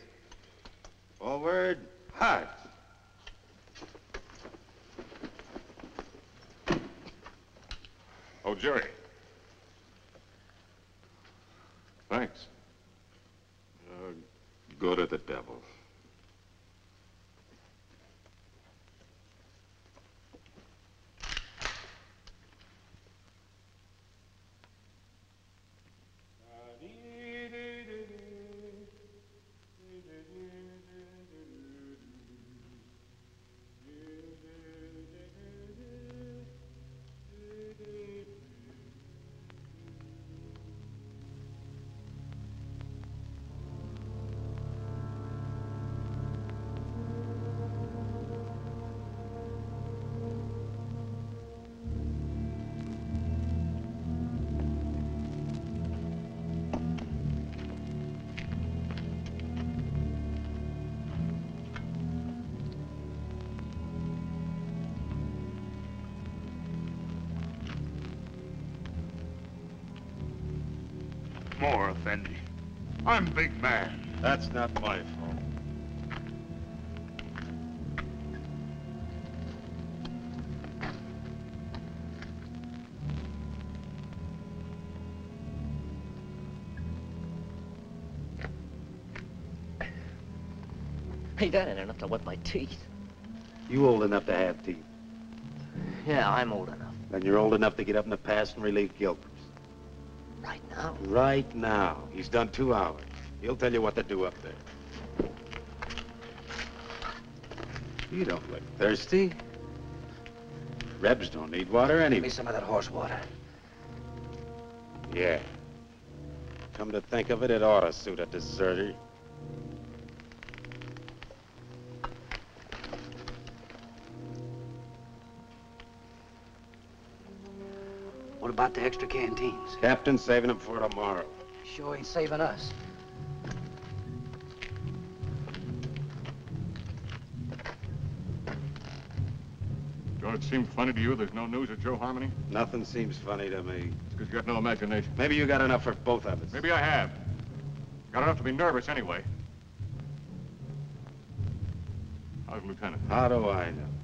More, Effendi. I'm big man. That's not my fault. Hey, that ain't enough to wet my teeth. You old enough to have teeth. Yeah, I'm old enough. Then you're old enough to get up in the past and relieve Gilchrist. Right now? He's done two hours. He'll tell you what to do up there. You don't look thirsty. Rebs don't need water anyway. Give me some of that horse water. Yeah. Come to think of it, it ought to suit a deserter. What about the extra canteens? Captain's saving them for tomorrow. Sure ain't saving us. Don't it seem funny to you there's no news of Joe Harmony? Nothing seems funny to me. It's because you got no imagination. Maybe you got enough for both of us. Maybe I have. Got enough to be nervous anyway. How's Lieutenant? How do I know?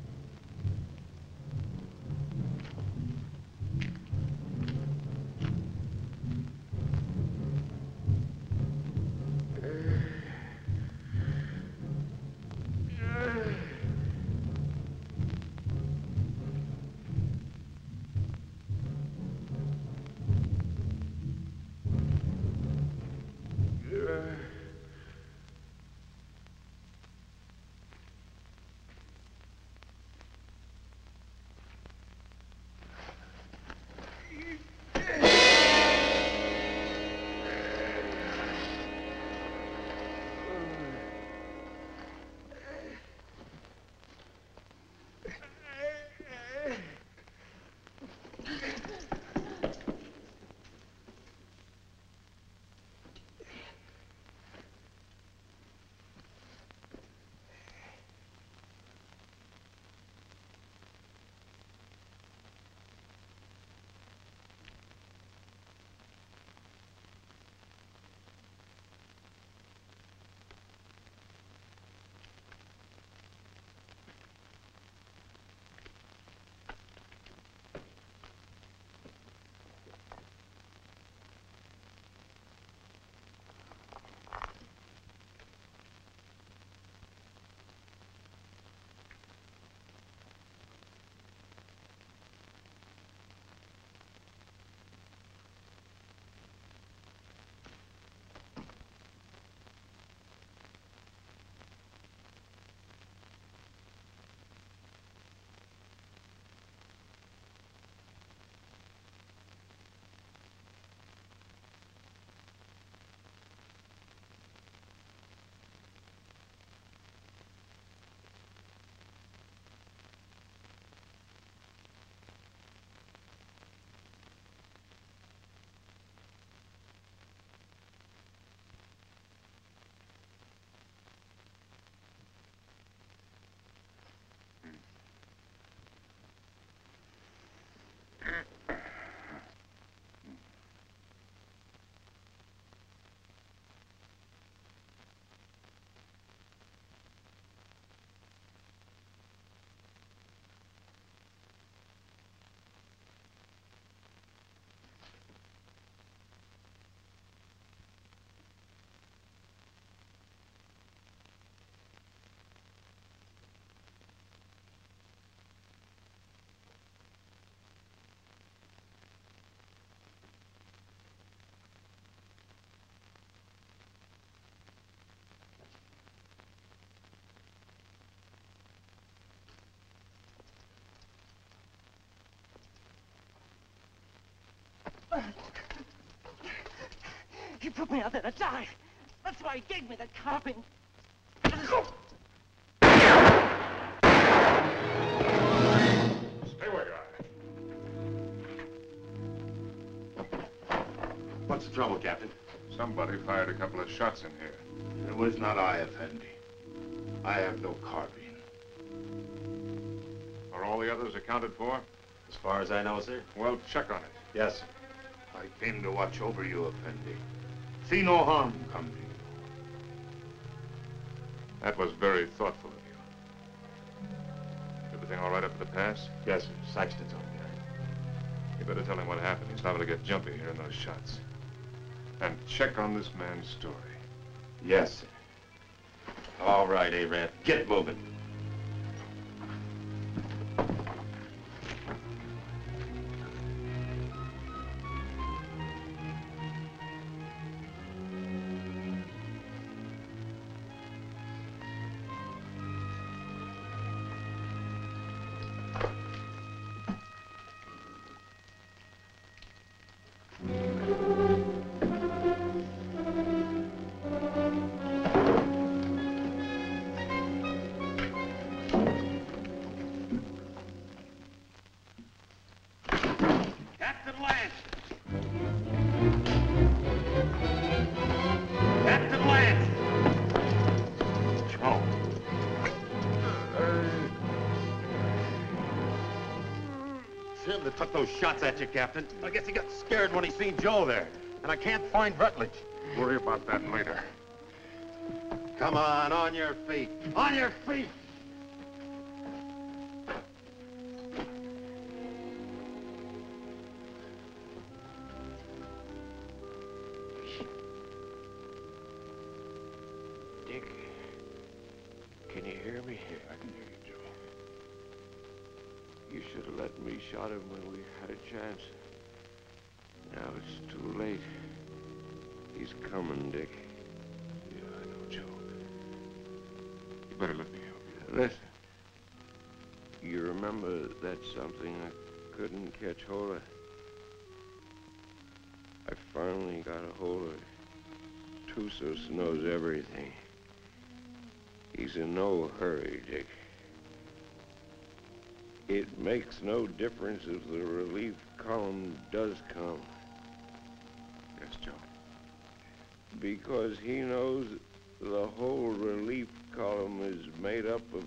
He put me out there to die. That's why he gave me the carbine. Stay where you are. What's the trouble, Captain? Somebody fired a couple of shots in here. It was not I, Effendi. I have no carbine. Are all the others accounted for? As far as I know, sir. Well, check on it. Yes, sir. Came to watch over you, Effendi. See no harm come to you. That was very thoughtful of you. Everything all right up at the pass? Yes, sir. Saxton's on guard. You better tell him what happened. He's liable to get jumpy hearing those shots. And check on this man's story. Yes, sir. All right, Arab. Get moving. Shots at you, Captain. I guess he got scared when he seen Joe there. And I can't find Rutledge. Worry about that later. Come on, on your feet. On your feet! Listen. You remember that something I couldn't catch hold of? I finally got a hold of it. Tussos knows everything. He's in no hurry, Dick. It makes no difference if the relief column does come. Yes, Joe. Because he knows the whole relief column is made up of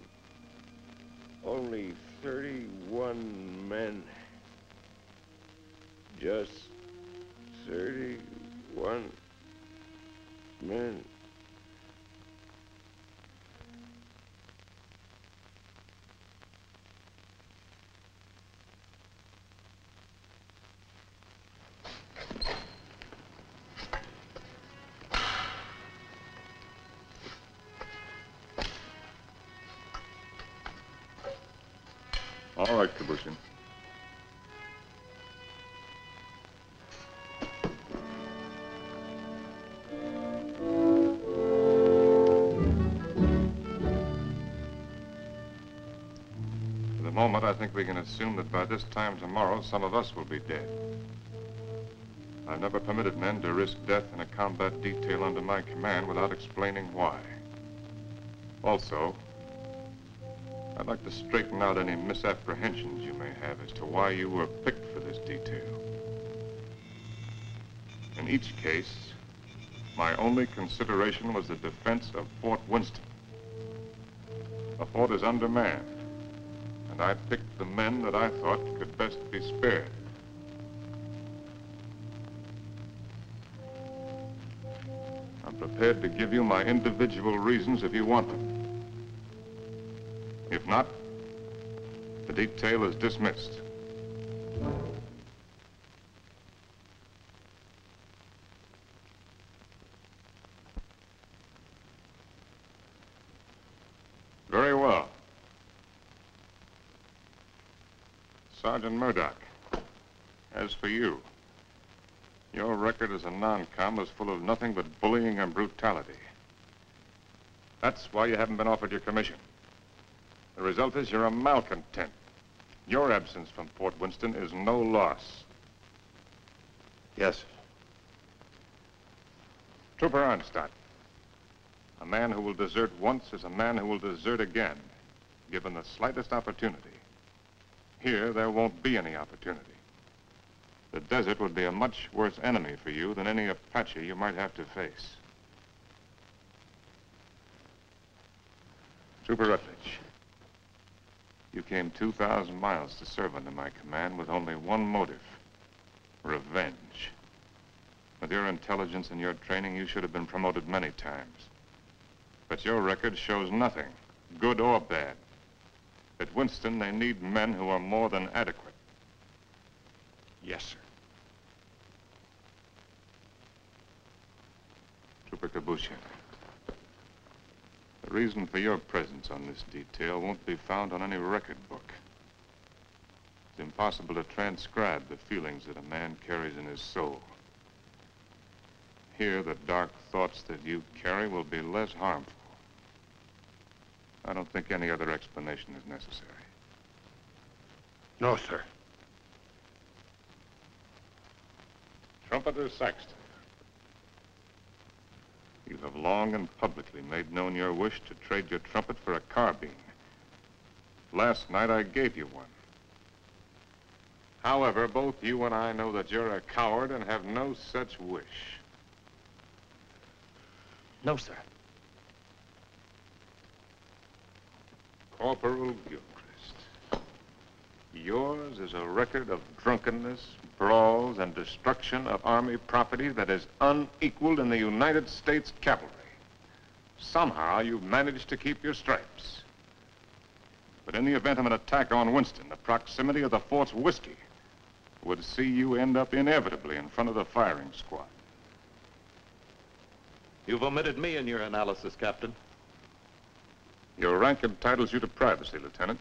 only 31 men. Just 31 men. We can assume that by this time tomorrow, some of us will be dead. I've never permitted men to risk death in a combat detail under my command without explaining why. Also, I'd like to straighten out any misapprehensions you may have as to why you were picked for this detail. In each case, my only consideration was the defense of Fort Winston. The fort is undermanned, and I picked the men that I thought could best be spared. I'm prepared to give you my individual reasons if you want them. If not, the detail is dismissed. Murdock, as for you, your record as a non-com is full of nothing but bullying and brutality. That's why you haven't been offered your commission. The result is you're a malcontent. Your absence from Fort Winston is no loss. Yes. Trooper Onstot, a man who will desert once is a man who will desert again, given the slightest opportunity. Here, there won't be any opportunity. The desert would be a much worse enemy for you than any Apache you might have to face. Trooper Rutledge, you came 2,000 miles to serve under my command with only one motive, revenge. With your intelligence and your training, you should have been promoted many times. But your record shows nothing, good or bad. At Winston, they need men who are more than adequate. Yes, sir. Trooper Kebussyan, the reason for your presence on this detail won't be found on any record book. It's impossible to transcribe the feelings that a man carries in his soul. Here, the dark thoughts that you carry will be less harmful. I don't think any other explanation is necessary. No, sir. Trumpeter Saxton. You have long and publicly made known your wish to trade your trumpet for a carbine. Last night I gave you one. However, both you and I know that you're a coward and have no such wish. No, sir. Corporal Gilchrist. Yours is a record of drunkenness, brawls, and destruction of Army property that is unequaled in the United States cavalry. Somehow you've managed to keep your stripes. But in the event of an attack on Winston, the proximity of the fort's whiskey would see you end up inevitably in front of the firing squad. You've omitted me in your analysis, Captain. Your rank entitles you to privacy, Lieutenant.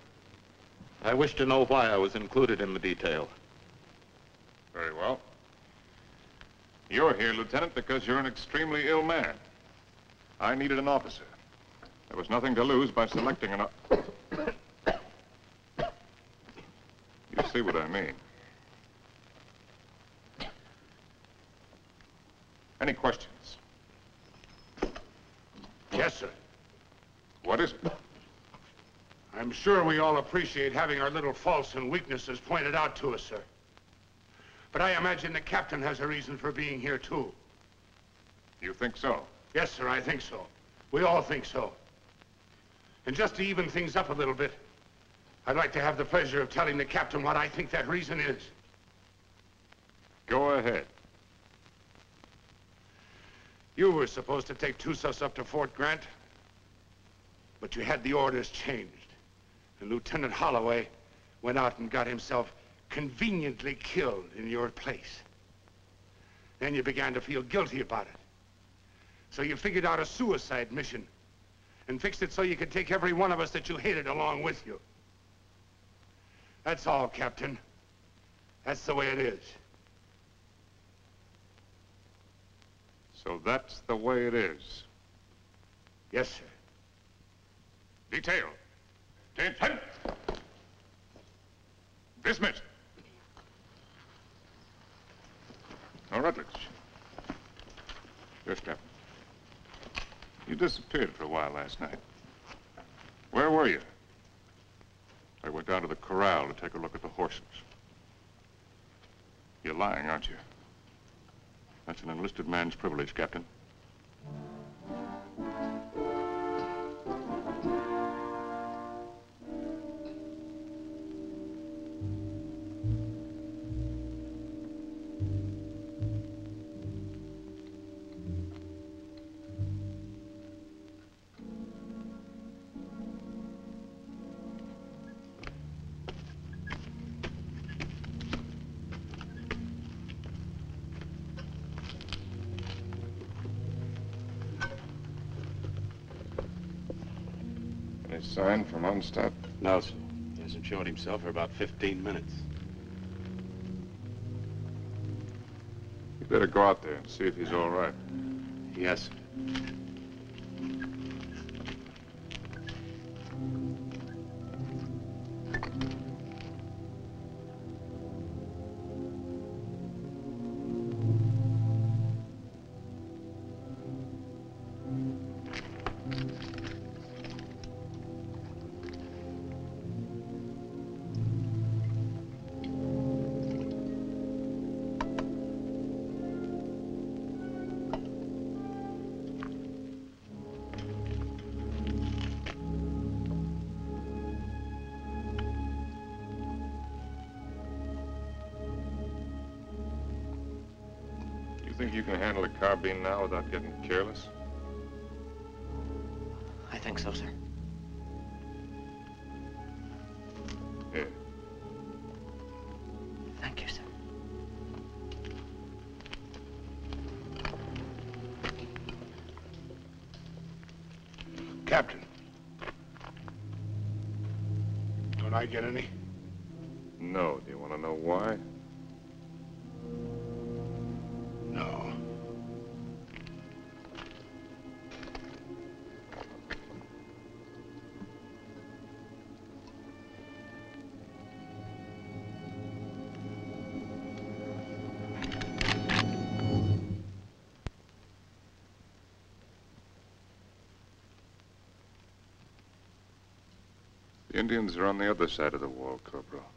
I wish to know why I was included in the detail. Very well. You're here, Lieutenant, because you're an extremely ill man. I needed an officer. There was nothing to lose by selecting an... [COUGHS] You see what I mean. Any questions? Yes, sir. What is it? I'm sure we all appreciate having our little faults and weaknesses pointed out to us, sir. But I imagine the captain has a reason for being here, too. You think so? Yes, sir, I think so. We all think so. And just to even things up a little bit, I'd like to have the pleasure of telling the captain what I think that reason is. Go ahead. You were supposed to take Tussos up to Fort Grant, but you had the orders changed. And Lieutenant Holloway went out and got himself conveniently killed in your place. Then you began to feel guilty about it. So you figured out a suicide mission and fixed it so you could take every one of us that you hated along with you. That's all, Captain. That's the way it is. So that's the way it is. Yes, sir. Detail. Attention. Dismissed. Now, Rutledge. Your step. You disappeared for a while last night. Where were you? I went down to the corral to take a look at the horses. You're lying, aren't you? That's an enlisted man's privilege, Captain. Sign from Onstot? No, sir. He hasn't showed himself for about 15 minutes. You better go out there and see if he's all right. Yes, sir. Now without getting careless? I think so, sir. Here. Thank you, sir. Captain. Don't I get any? Indians are on the other side of the wall, Corporal.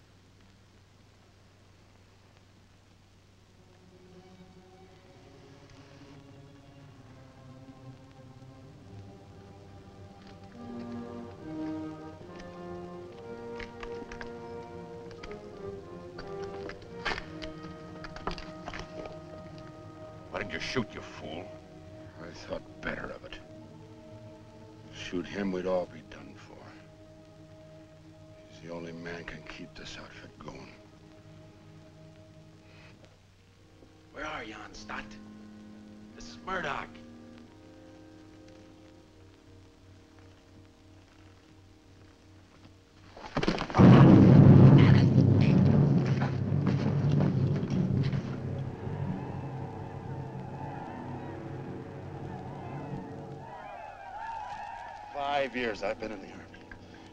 Five years I've been in the Army.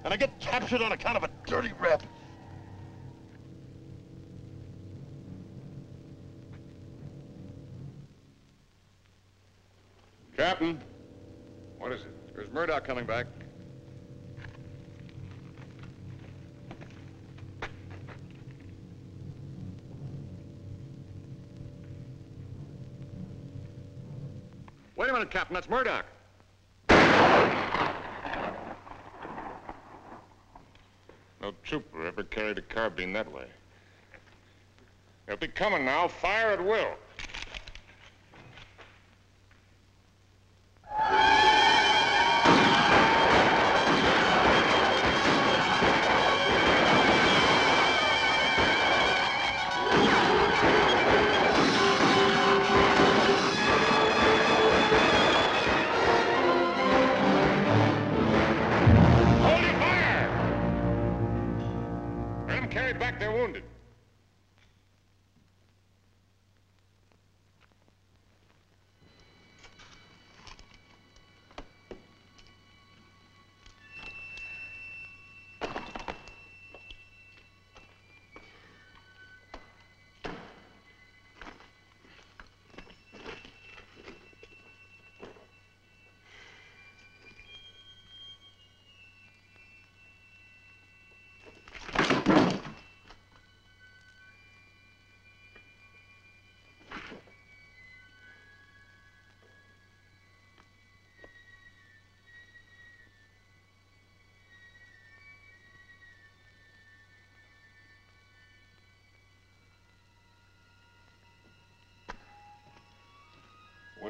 And I get captured on account of a dirty rep. Captain! What is it? There's Murdock coming back. Wait a minute, Captain. That's Murdock. No trooper ever carried a carbine that way. They'll be coming now. Fire at will.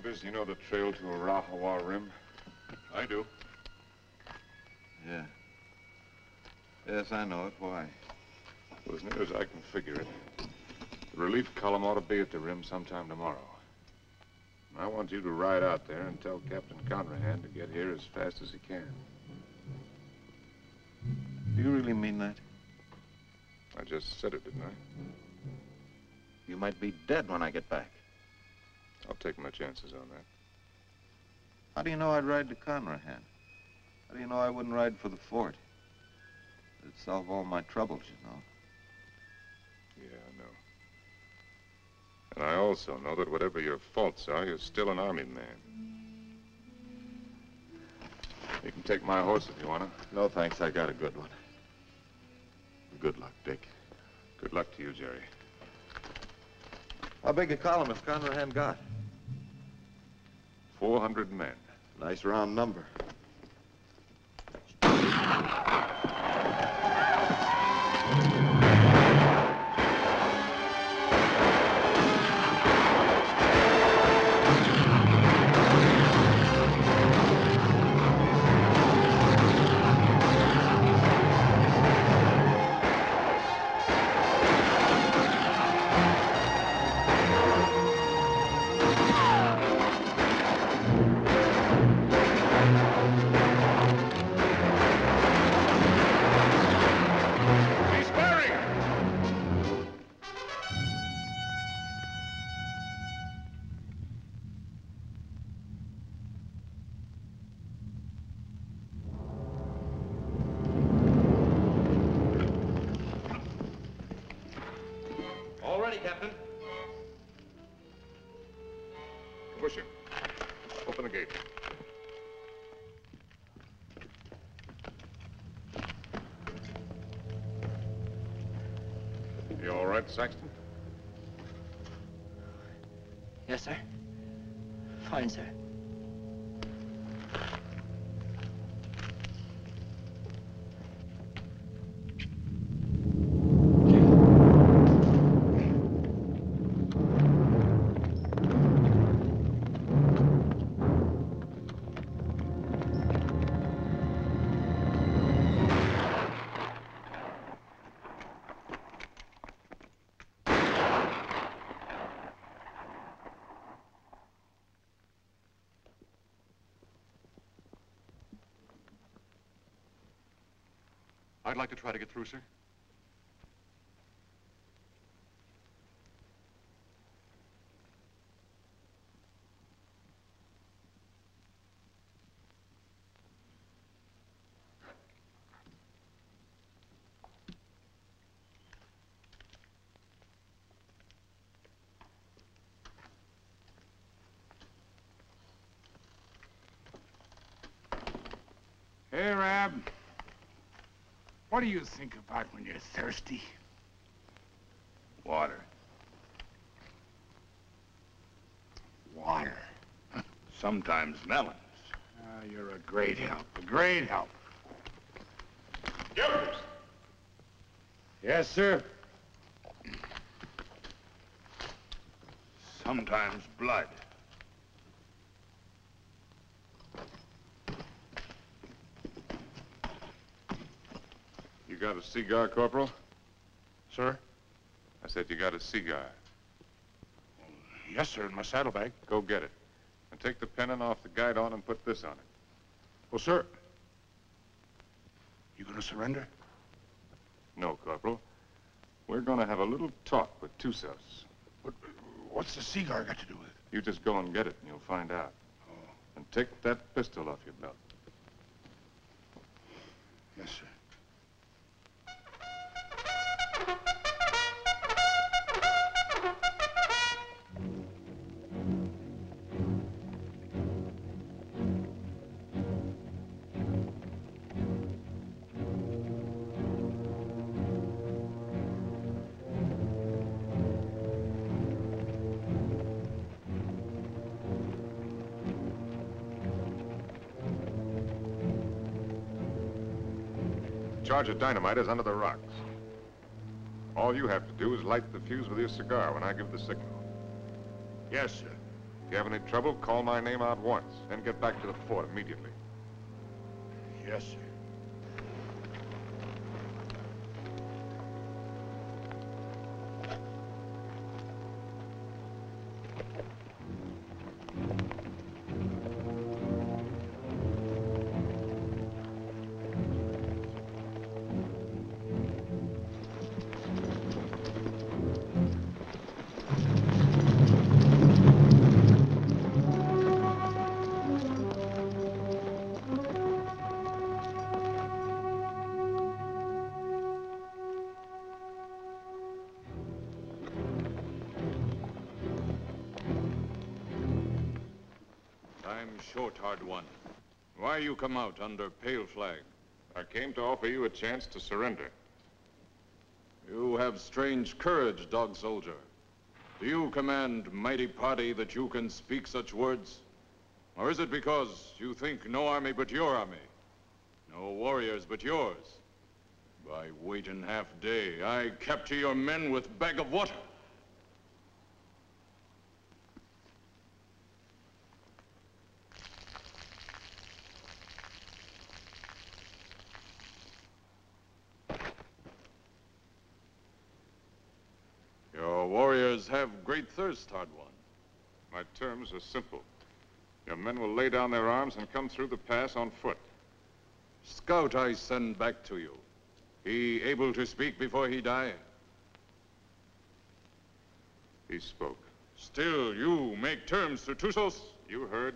You know the trail to Arahawa Rim? I do. Yeah. Yes, I know it. Why? Well, as near as I can figure it, the relief column ought to be at the rim sometime tomorrow. And I want you to ride out there and tell Captain Conrahan to get here as fast as he can. Do you really mean that? I just said it, didn't I? You might be dead when I get back. I'll take my chances on that. How do you know I'd ride to Conrahan? How do you know I wouldn't ride for the fort? It'd solve all my troubles, you know. Yeah, I know. And I also know that whatever your faults are, you're still an army man. You can take my horse if you want to. No, thanks. I got a good one. Good luck, Dick. Good luck to you, Jerry. How big a column has Conrahan got? 400 men. Nice round number. Saxton? Yes, sir. Fine, sir. I'd like to try to get through, sir. Hey, Rab. What do you think about when you're thirsty? Water. Water. [LAUGHS] Sometimes melons. Ah, you're a great help. A great help. Yes, sir. Sometimes blood. Got a cigar, Corporal? Sir? I said you got a cigar. Yes, sir, in my saddlebag. Go get it. And take the pennon off the guide on and put this on it. Well, sir. You gonna surrender? No, Corporal. We're gonna have a little talk with Tussos. What, what's the cigar got to do with it? You just go and get it and you'll find out. Oh. And take that pistol off your belt. Charge of dynamite is under the rocks. All you have to do is light the fuse with your cigar when I give the signal. Yes, sir. If you have any trouble, call my name out once, then get back to the fort immediately. Yes, sir. Short, hard one. Why you come out under pale flag? I came to offer you a chance to surrender. You have strange courage, dog soldier. Do you command mighty party that you can speak such words? Or is it because you think no army but your army? No warriors but yours? By waiting half day, I capture your men with bag of water. Your warriors have great hard one. My terms are simple. Your men will lay down their arms and come through the pass on foot. Scout I send back to you. He able to speak before he die? He spoke. Still, you make terms to Tussos? You heard.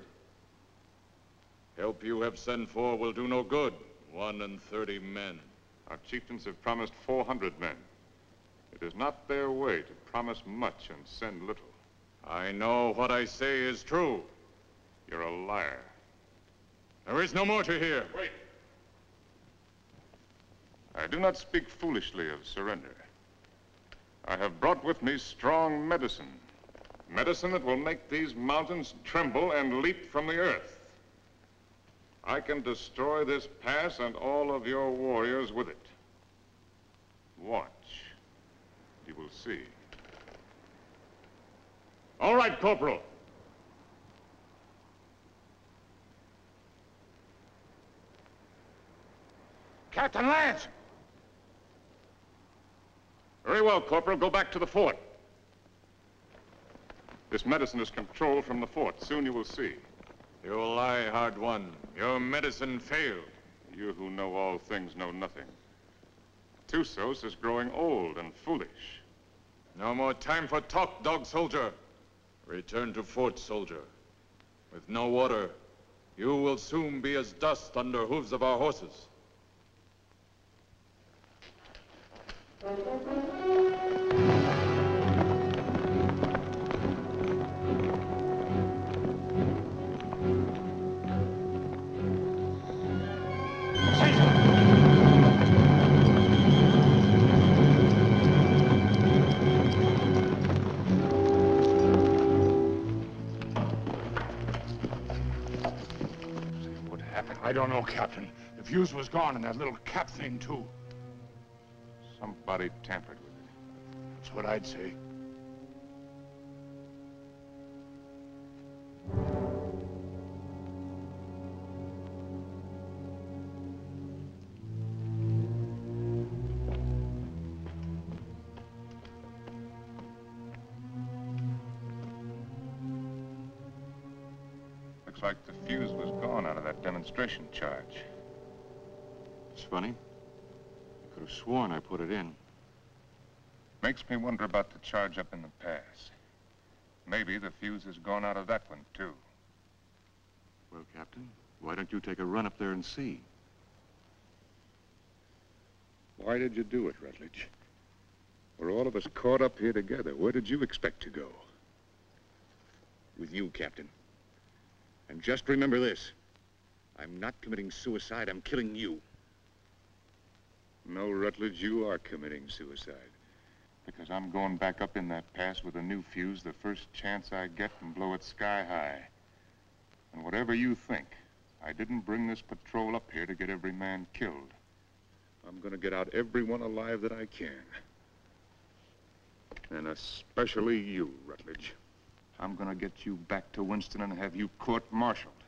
Help you have sent for will do no good. One and thirty men. Our chieftains have promised 400 men. It is not their way to promise much and send little. I know what I say is true. You're a liar. There is no more to hear. Wait. I do not speak foolishly of surrender. I have brought with me strong medicine. Medicine that will make these mountains tremble and leap from the earth. I can destroy this pass and all of your warriors with it. Watch. You will see. All right, Corporal. Captain Lance! Very well, Corporal. Go back to the fort. This medicine is controlled from the fort. Soon you will see. You lie, hard one. Your medicine failed. You who know all things know nothing. Tussos is growing old and foolish. No more time for talk, dog soldier. Return to fort, soldier. With no water, you will soon be as dust under hooves of our horses. I don't know, Captain. The fuse was gone and that little cap thing, too. Somebody tampered with it. That's what I'd say. Demonstration charge. It's funny. I could have sworn I put it in. Makes me wonder about the charge up in the pass. Maybe the fuse has gone out of that one, too. Well, Captain, why don't you take a run up there and see? Why did you do it, Rutledge? We're all of us caught up here together. Where did you expect to go? With you, Captain. And just remember this. I'm not committing suicide, I'm killing you. No, Rutledge, you are committing suicide. Because I'm going back up in that pass with a new fuse the first chance I get and blow it sky high. And whatever you think, I didn't bring this patrol up here to get every man killed. I'm gonna get out everyone alive that I can. And especially you, Rutledge. I'm gonna get you back to Winston and have you court-martialed.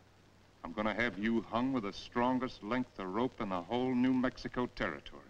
I'm gonna have you hung with the strongest length of rope in the whole New Mexico territory.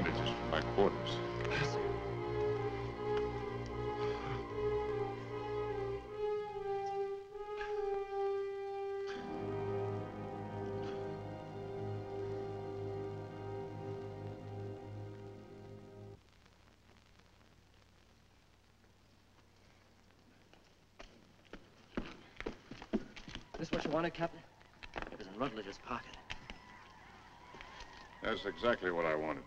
Bandages from my quarters. This what you wanted, Captain? It was in Rutledge's pocket. That's exactly what I wanted.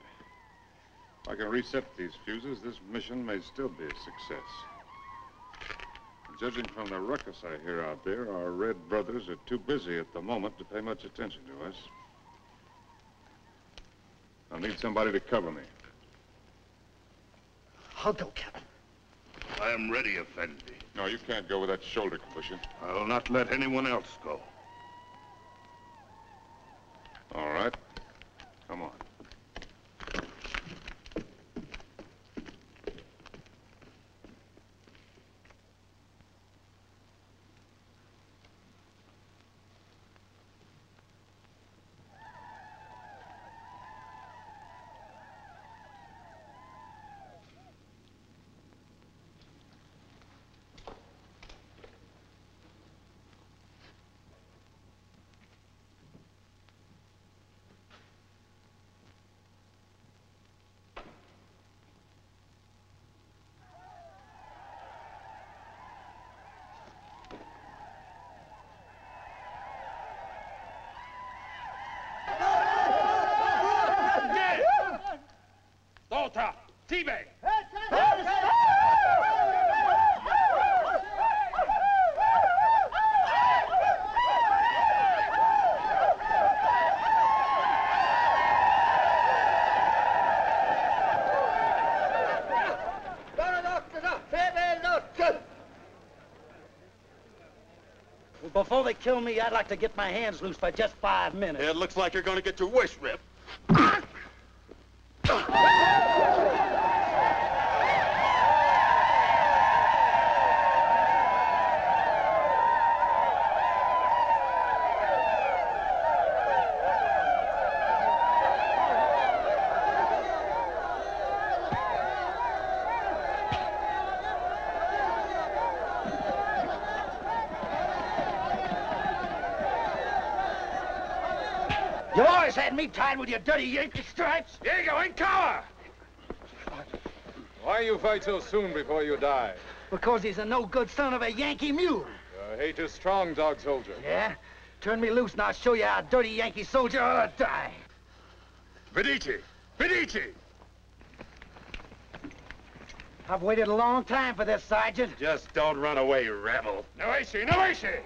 If I can reset these fuses, this mission may still be a success. Judging from the ruckus I hear out there, our Red brothers are too busy at the moment to pay much attention to us. I'll need somebody to cover me. I'll go, Captain. I am ready, Effendi. No, you can't go with that shoulder cushion. I'll not let anyone else go. All right. Come on. Volta! T-Bay! Before they kill me, I'd like to get my hands loose for just five minutes. It looks like you're going to get your wish ripped. You always had me tied with your dirty Yankee stripes. Diego, in cover! Why you fight so soon before you die? Because he's a no-good son of a Yankee mule. Your hate is strong, dog soldier. Yeah? Turn me loose and I'll show you how a dirty Yankee soldier ought to die. Medici! Medici! I've waited a long time for this, Sergeant. Just don't run away, rebel. No issue, no issue!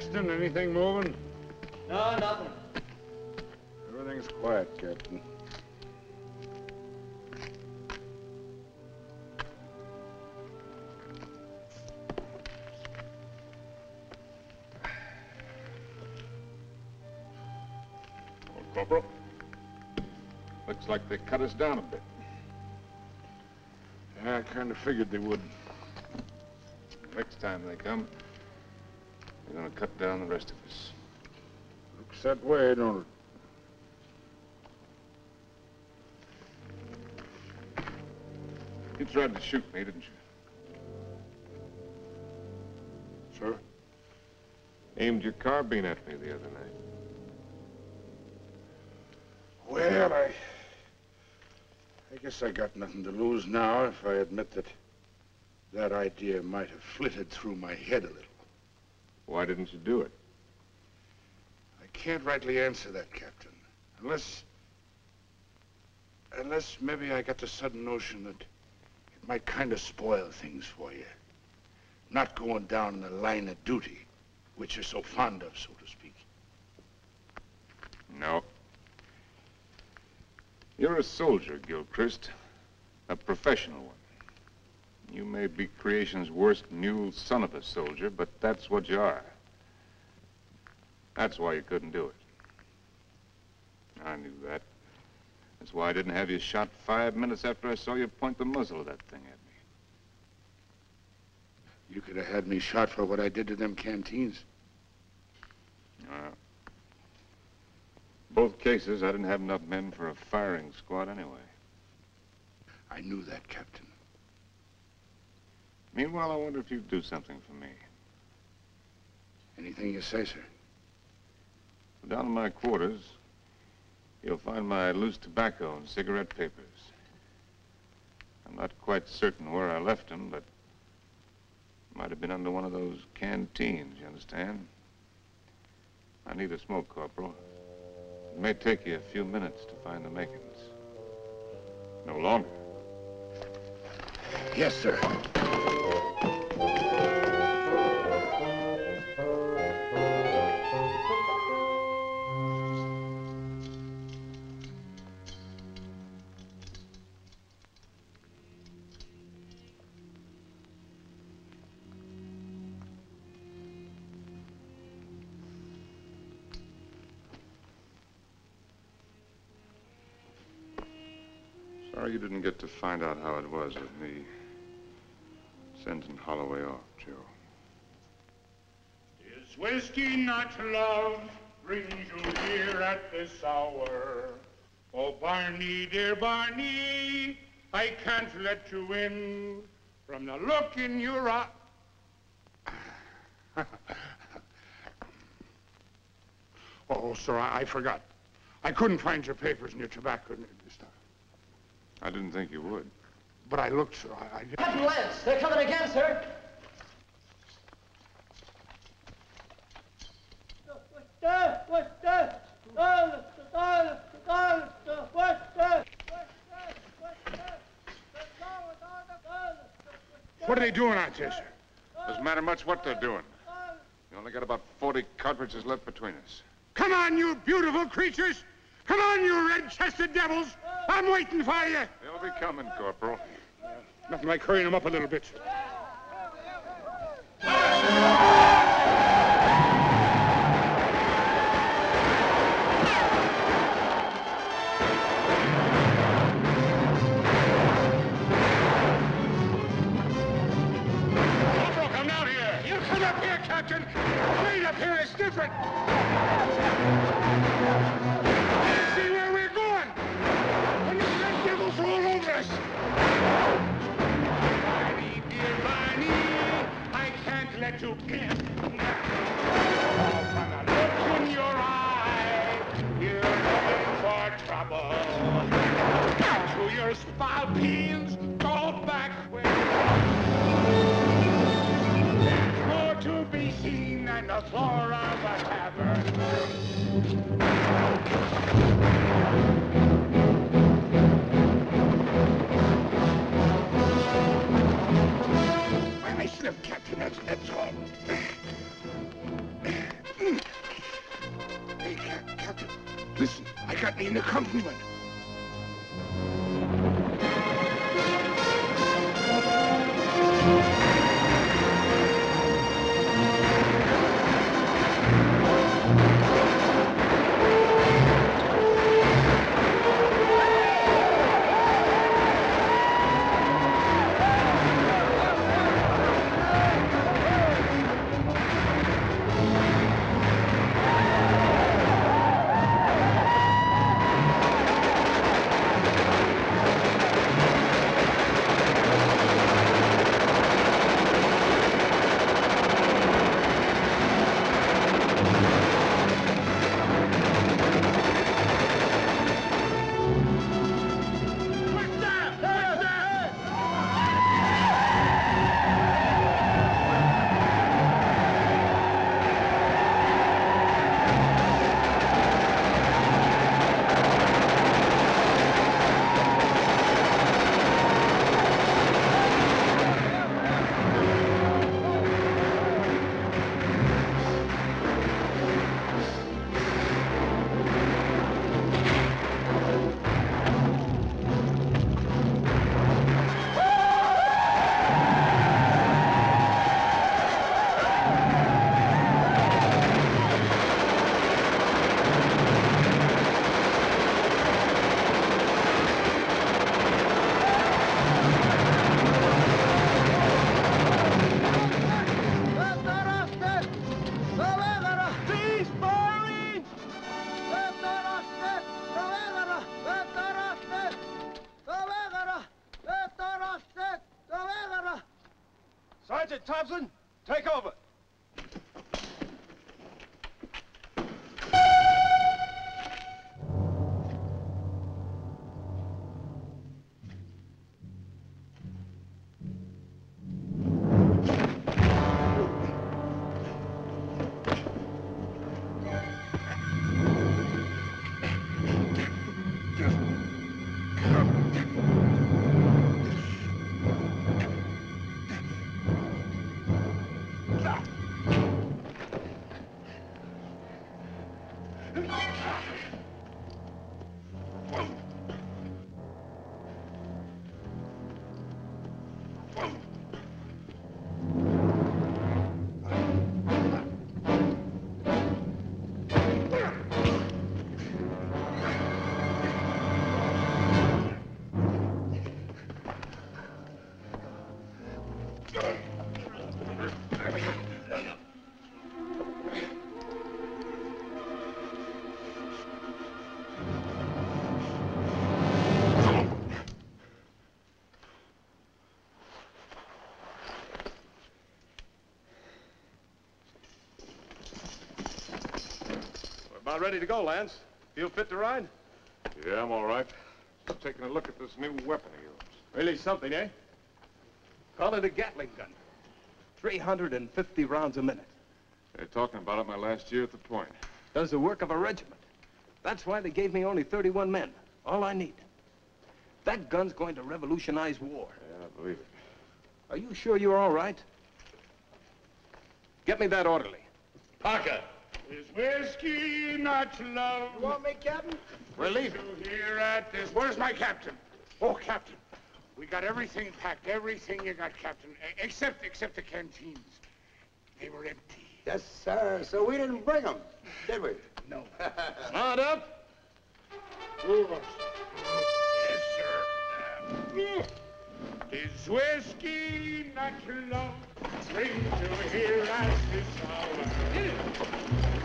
Saxton, anything moving? No, nothing. Everything's quiet, Captain. Well, Corporal, looks like they cut us down a bit. Yeah, I kind of figured they would. Next time they come, they're gonna cut down the rest of us. Looks that way, don't it? You tried to shoot me, didn't you? Sir? Aimed your carbine at me the other night. Well, I... I guess I got nothing to lose now if I admit that that idea might have flitted through my head a little. Why didn't you do it? I can't rightly answer that, Captain. Unless... Unless maybe I got the sudden notion that it might kind of spoil things for you. Not going down in the line of duty, which you're so fond of, so to speak. No. You're a soldier, Gilchrist. A professional one. You may be creation's worst mule son of a soldier, but that's what you are. That's why you couldn't do it. I knew that. That's why I didn't have you shot five minutes after I saw you point the muzzle of that thing at me. You could have had me shot for what I did to them canteens. Uh, both cases, I didn't have enough men for a firing squad anyway. I knew that, Captain. Meanwhile, I wonder if you'd do something for me. Anything you say, sir. Down in my quarters, you'll find my loose tobacco and cigarette papers. I'm not quite certain where I left them, but might have been under one of those canteens, you understand? I need a smoke, Corporal. It may take you a few minutes to find the makings. No longer. Yes, sir. Sorry you didn't get to find out how it was with me sending Holloway off, Joe. Is whiskey not love brings you here at this hour? Oh, Barney, dear Barney, I can't let you in from the look in your eye. [LAUGHS] oh, sir, I, I forgot. I couldn't find your papers and your tobacco this stuff. I didn't think you would. But I looked, sir. I, I Captain Lance, they're coming again, sir. What are they doing out there, sir? Doesn't matter much what they're doing. We only got about 40 cartridges left between us. Come on, you beautiful creatures! Come on, you red-chested devils! I'm waiting for you! They'll be coming, Corporal. Nothing like hurrying them up a little bit. Corporal, come down here. You come up here, Captain. Wait up here, it's different. Floor of a tavern. I slipped, Captain, that's, that's all. Hey, Captain, listen, I got me an accompaniment. About ready to go, Lance. Feel fit to ride? Yeah, I'm all right. Just taking a look at this new weapon of yours. Really something, eh? Call it a Gatling gun. 350 rounds a minute. They're talking about it my last year at the point. Does the work of a regiment. That's why they gave me only 31 men. All I need. That gun's going to revolutionize war. Yeah, I believe it. Are you sure you're all right? Get me that orderly. Parker. Is whiskey not love? You want me, Captain? We're leaving. Here at this. Where's my captain? Oh, Captain. We got everything packed, everything you got, Captain, except except the canteens. They were empty. Yes, sir. So we didn't bring them, did we? No. [LAUGHS] Mount up. Move us. Yes, sir. Is whiskey not your love? Bring to here at this hour.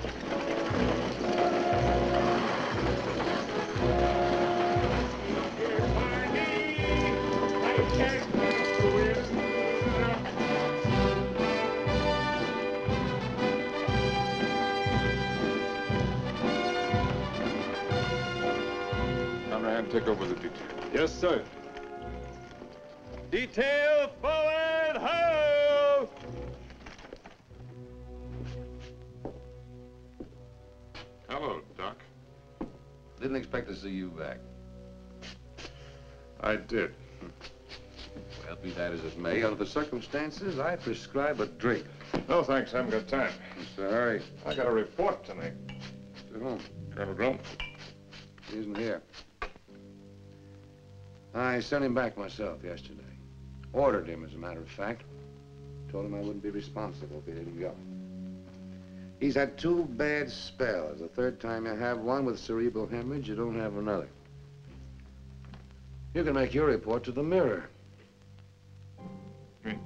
Take over the detail. Yes, sir. Detail forward, ho! Hello, Doc. Didn't expect to see you back. I did. Well, be that as it may, under the circumstances, I prescribe a drink. No, thanks. I haven't got time. What's the hurry? I got a report to make. To whom? Colonel Drum. He isn't here. I sent him back myself yesterday. Ordered him, as a matter of fact. Told him I wouldn't be responsible if he didn't go. He's had two bad spells. The third time you have one with cerebral hemorrhage, you don't have another. You can make your report to the Mirror. Me?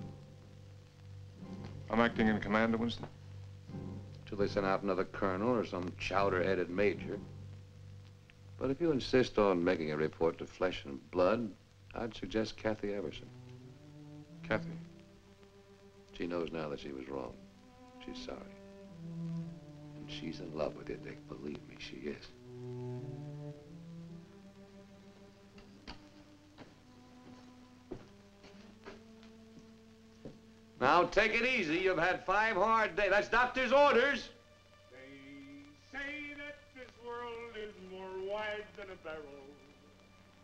I'm acting in command of Winston. Till they send out another colonel or some chowder-headed major. But if you insist on making a report to Flesh and Blood, I'd suggest Cathy Eversham. Kathy? She knows now that she was wrong. She's sorry. And she's in love with you, Dick. Believe me, she is. Now, take it easy. You've had five hard days. That's doctor's orders. Say wide a barrel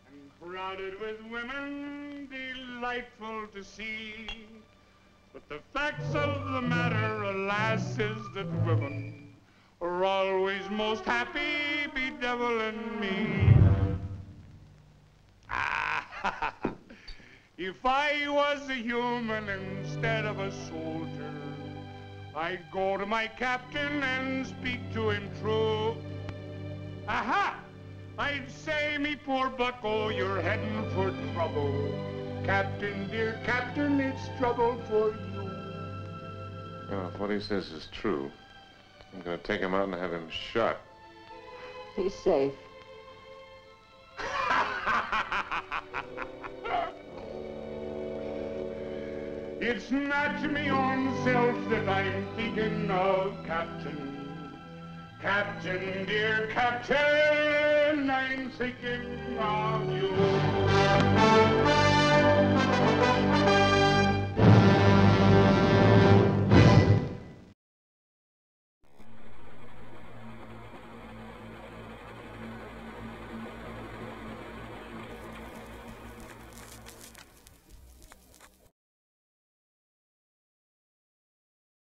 and crowded with women delightful to see. But the facts of the matter, alas, is that women are always most happy bedeviling me. Ah, if I was a human instead of a soldier, I'd go to my captain and speak to him true. Aha! I'd say, me poor bucko, oh, you're heading for trouble. Captain, dear captain, it's trouble for you. Well, if what he says is true, I'm going to take him out and have him shot. He's safe. It's not me own self that I'm thinking of, Captain. Captain, dear Captain, I'm thinking of you.